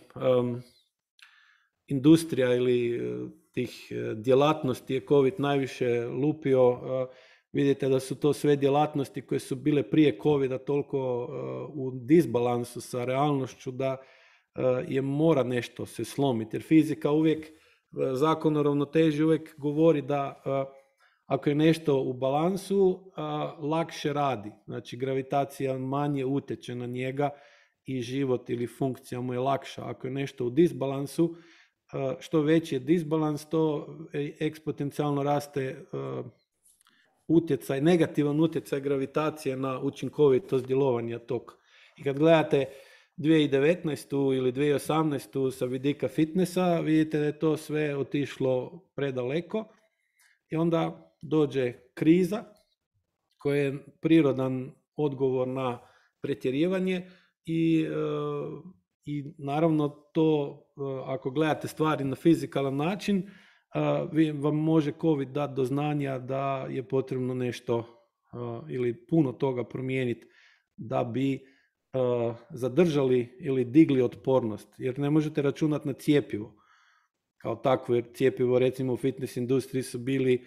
industrija ili e, tih e, djelatnosti je COVID najviše lupio, e, vidite da su to sve djelatnosti koje su bile prije COVID-a toliko u disbalansu sa realnošću da je mora nešto se slomiti. Jer fizika uvijek, zakon o ravnoteži uvijek govori da ako je nešto u balansu, lakše radi. Znači, gravitacija manje utječe na njega i život ili funkcija mu je lakša. Ako je nešto u disbalansu, što veći je disbalans, to e, eksponencijalno raste utjecaj, negativan utjecaj gravitacije na učinkovitost djelovanja tog. I kad gledate 2019. ili 2018. sa vidika fitnessa, vidite da je to sve otišlo predaleko i onda dođe kriza koja je prirodan odgovor na pretjerivanje i, e, i naravno to e, ako gledate stvari na fizikalan način vam može COVID dati do znanja da je potrebno nešto ili puno toga promijeniti da bi zadržali ili digli otpornost jer ne možete računati na cijepivo kao takvo jer cijepivo recimo u fitness industriji su bili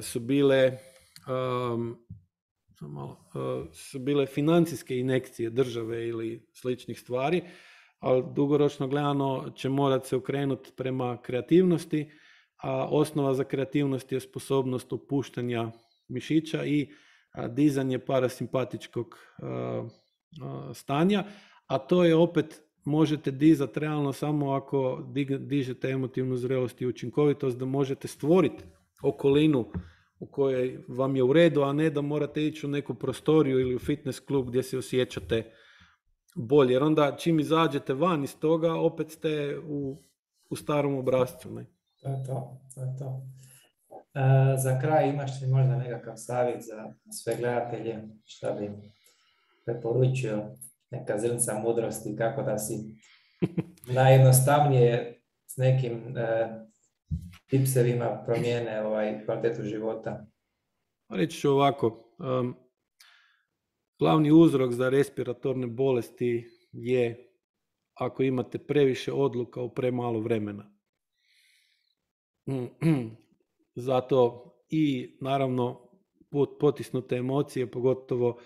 su bile su bile financijske inekcije države ili sličnih stvari, ali dugoročno gledano će morati se okrenuti prema kreativnosti, a osnova za kreativnost je sposobnost opuštanja mišića i dizanje parasimpatičkog stanja, a to je opet možete dizati realno samo ako dižete emotivnu zrelost i učinkovitost, da možete stvoriti okolinu u kojoj vam je u redu, a ne da morate ići u neku prostoriju ili u fitness klub gdje se osjećate bolje. Jer onda čim izađete van iz toga, opet ste u, u starom obrazcu. Ne? To je to, to je to. E, za kraj imaš li možda nekakav savjet za sve gledatelje, šta bi preporučio, neka zrnca mudrosti, kako da si (laughs) najjednostavnije s nekim e, tipsevima promijene ovaj kvalitetu života? Reći ću ovako, glavni uzrok za respiratorne bolesti je ako imate previše odluka u premalo vremena. (clears throat) Zato i naravno potisnute emocije, pogotovo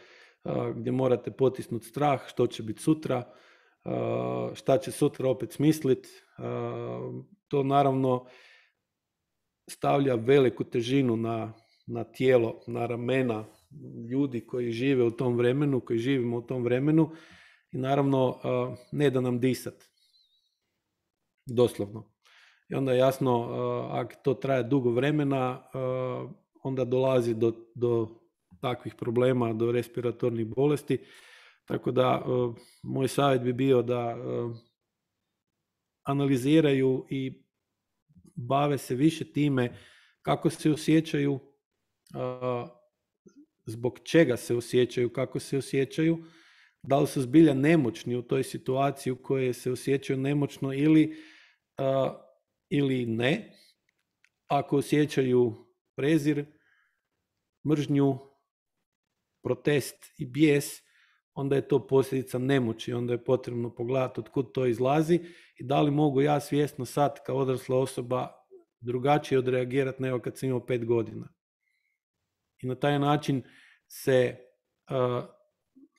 gdje morate potisnuti strah što će biti sutra, šta će sutra opet smislit. To naravno stavlja veliku težinu na, na tijelo, na ramena ljudi koji žive u tom vremenu, koji živimo u tom vremenu i naravno ne da nam disat. Doslovno. I onda jasno, ako to traje dugo vremena, onda dolazi do, do takvih problema, do respiratornih bolesti. Tako da moj savjet bi bio da analiziraju i bave se više time kako se osjećaju, zbog čega se osjećaju, kako se osjećaju, da li su zbilja nemoćni u toj situaciji u kojoj se osjećaju nemoćno ili, ili ne. Ako osjećaju prezir, mržnju, protest i bijes, onda je to posljedica nemoći, onda je potrebno pogledati od kud to izlazi i da li mogu ja svjesno sad kao odrasla osoba drugačije odreagirati nego kad sam imao pet godina. I na taj način se uh,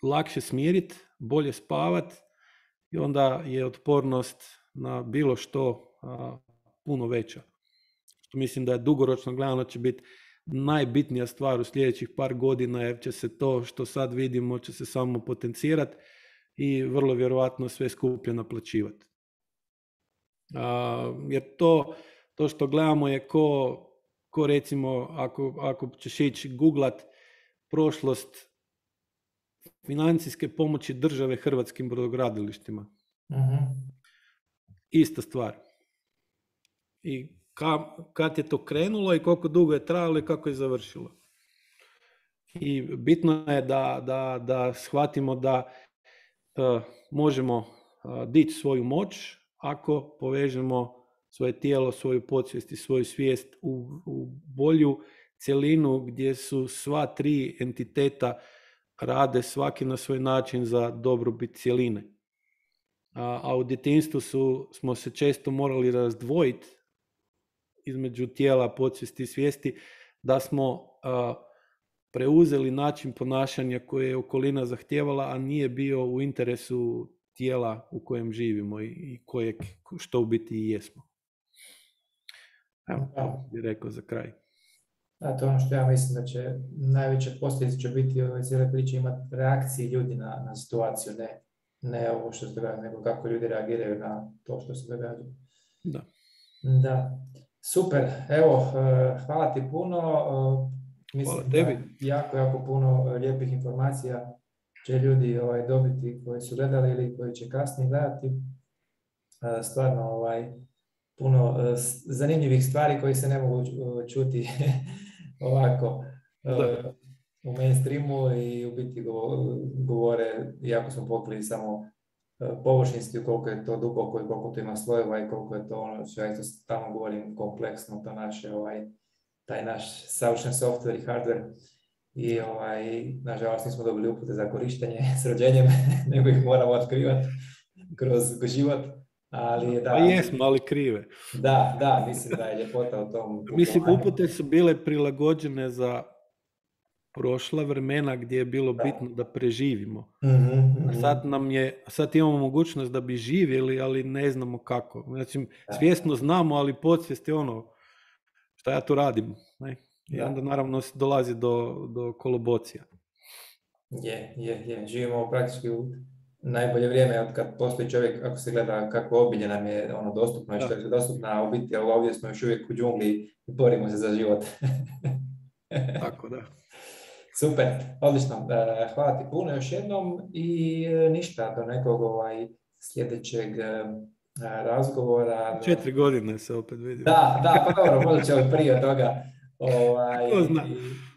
lakše smiriti, bolje spavat i onda je otpornost na bilo što puno veća. Što mislim da je dugoročno gledano će biti najbitnija stvar u sljedećih par godina jer će se to što sad vidimo će se samo potencirati i vrlo vjerojatno sve skuplje naplaćivati. jer to, to što gledamo je ko, ko recimo ako, ako ćeš ići googlat prošlost financijske pomoći države hrvatskim brodogradilištima. uh Ista stvar. I ka, kad je to krenulo i koliko dugo je trajalo i kako je završilo. I bitno je da, da, da shvatimo da uh, možemo uh, dići svoju moć ako povežemo svoje tijelo, svoju podsvijest i svoju svijest u, u bolju cjelinu gdje su sva tri entiteta rade svaki na svoj način za dobrobit cjeline. A, a u djetinstvu su, smo se često morali razdvojiti između tijela, podsvijesti i svijesti, da smo preuzeli način ponašanja koje je okolina zahtijevala, a nije bio u interesu tijela u kojem živimo i kojeg, što u biti i jesmo. Evo, to bih rekao za kraj. Da, to je ono što ja mislim da će najveće posljedice će biti ove cijele priče imati reakcije ljudi na, na situaciju, ne, ne ovo što se događa, nego kako ljudi reagiraju na to što se događa. Da. Da. Super, evo, e, hvala ti puno. E, mislim tebi. jako, jako puno lijepih informacija će ljudi ovaj, dobiti koji su gledali ili koji će kasnije gledati. E, stvarno, ovaj, puno zanimljivih stvari koji se ne mogu čuti (laughs) ovako u mainstreamu i u biti govore, iako smo pokrili samo E, površinski, koliko je to duboko i koliko to ima slojeva i koliko je to ono što ja isto stalno govorim kompleksno, to naše, ovaj, taj naš savršen software i hardware i ovaj, nažalost nismo dobili upute za korištenje (laughs) s rođenjem, (laughs) nego ih moramo otkrivati kroz život. Ali, da, pa jesmo, ali krive. Da, da, mislim da je ljepota u tom. Mislim, upute su bile prilagođene za prošla vremena gdje je bilo bitno da preživimo. Mhm, a mhm. sad nam je, sad imamo mogućnost da bi živjeli, ali ne znamo kako. Znači, svjesno znamo, ali podsvijest je ono, šta ja tu radim. Ne? I onda naravno dolazi do, do kolobocija. Je, je, je. Živimo praktički u najbolje vrijeme od kad postoji čovjek, ako se gleda kako obilje nam je ono dostupno i što je dostupno, a u biti, ali ovdje smo još uvijek u džungli i borimo se za život. (laughs) Tako da. Super, odlično. E, hvala ti puno još jednom i e, ništa do nekog ovaj sljedećeg e, razgovora. Četiri godine se opet vidi. Da, da, pa dobro, možda će prije toga. Ovaj,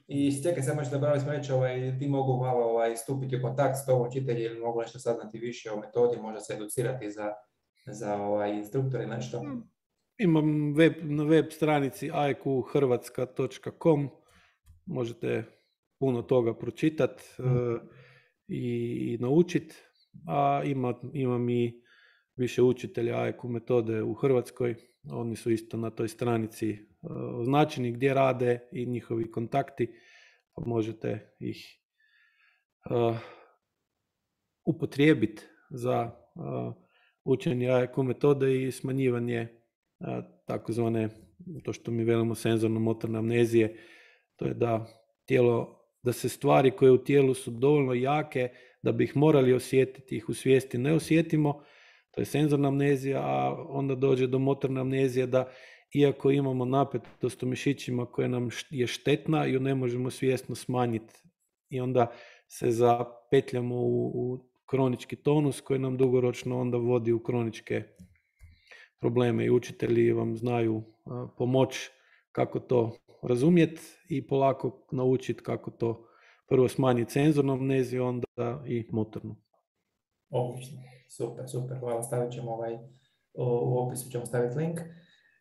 I, i čekaj, samo što da smo reći, ovaj, ti mogu malo ovaj, stupiti u kontakt s tobom učitelji ili mogu nešto saznati više o metodi, možda se educirati za, za ovaj, instruktore nešto. Hmm. Imam web, na web stranici iqhrvatska.com možete puno toga pročitati mm. e, i, naučiti, a ima, imam i više učitelja AEQ metode u Hrvatskoj, oni su isto na toj stranici e, označeni gdje rade i njihovi kontakti, pa možete ih upotrijebiti za učenje AEQ metode i smanjivanje takozvane, to što mi velimo senzorno motorne amnezije, to je da tijelo, da se stvari koje u tijelu su dovoljno jake da bi ih morali osjetiti, ih u svijesti ne osjetimo, to je senzorna amnezija, a onda dođe do motorne amnezije da iako imamo napetost u mišićima koja nam je štetna, ju ne možemo svjesno smanjiti. I onda se zapetljamo u, u kronički tonus koji nam dugoročno onda vodi u kroničke probleme i učitelji vam znaju pomoć kako to razumjeti i polako naučiti kako to prvo smanjiti senzornu amneziju, onda i motornu. Odlično, super, super, hvala, stavit ćemo ovaj, u opisu ćemo staviti link.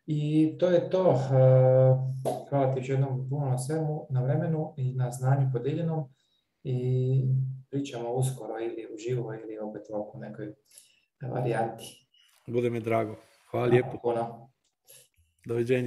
I to je to, hvala ti još jednom puno na svemu, na vremenu i na znanju podijeljenom i pričamo uskoro ili uživo ili opet ovako nekoj varijanti. Bude mi drago. Hvala lijepo. Doviđenja.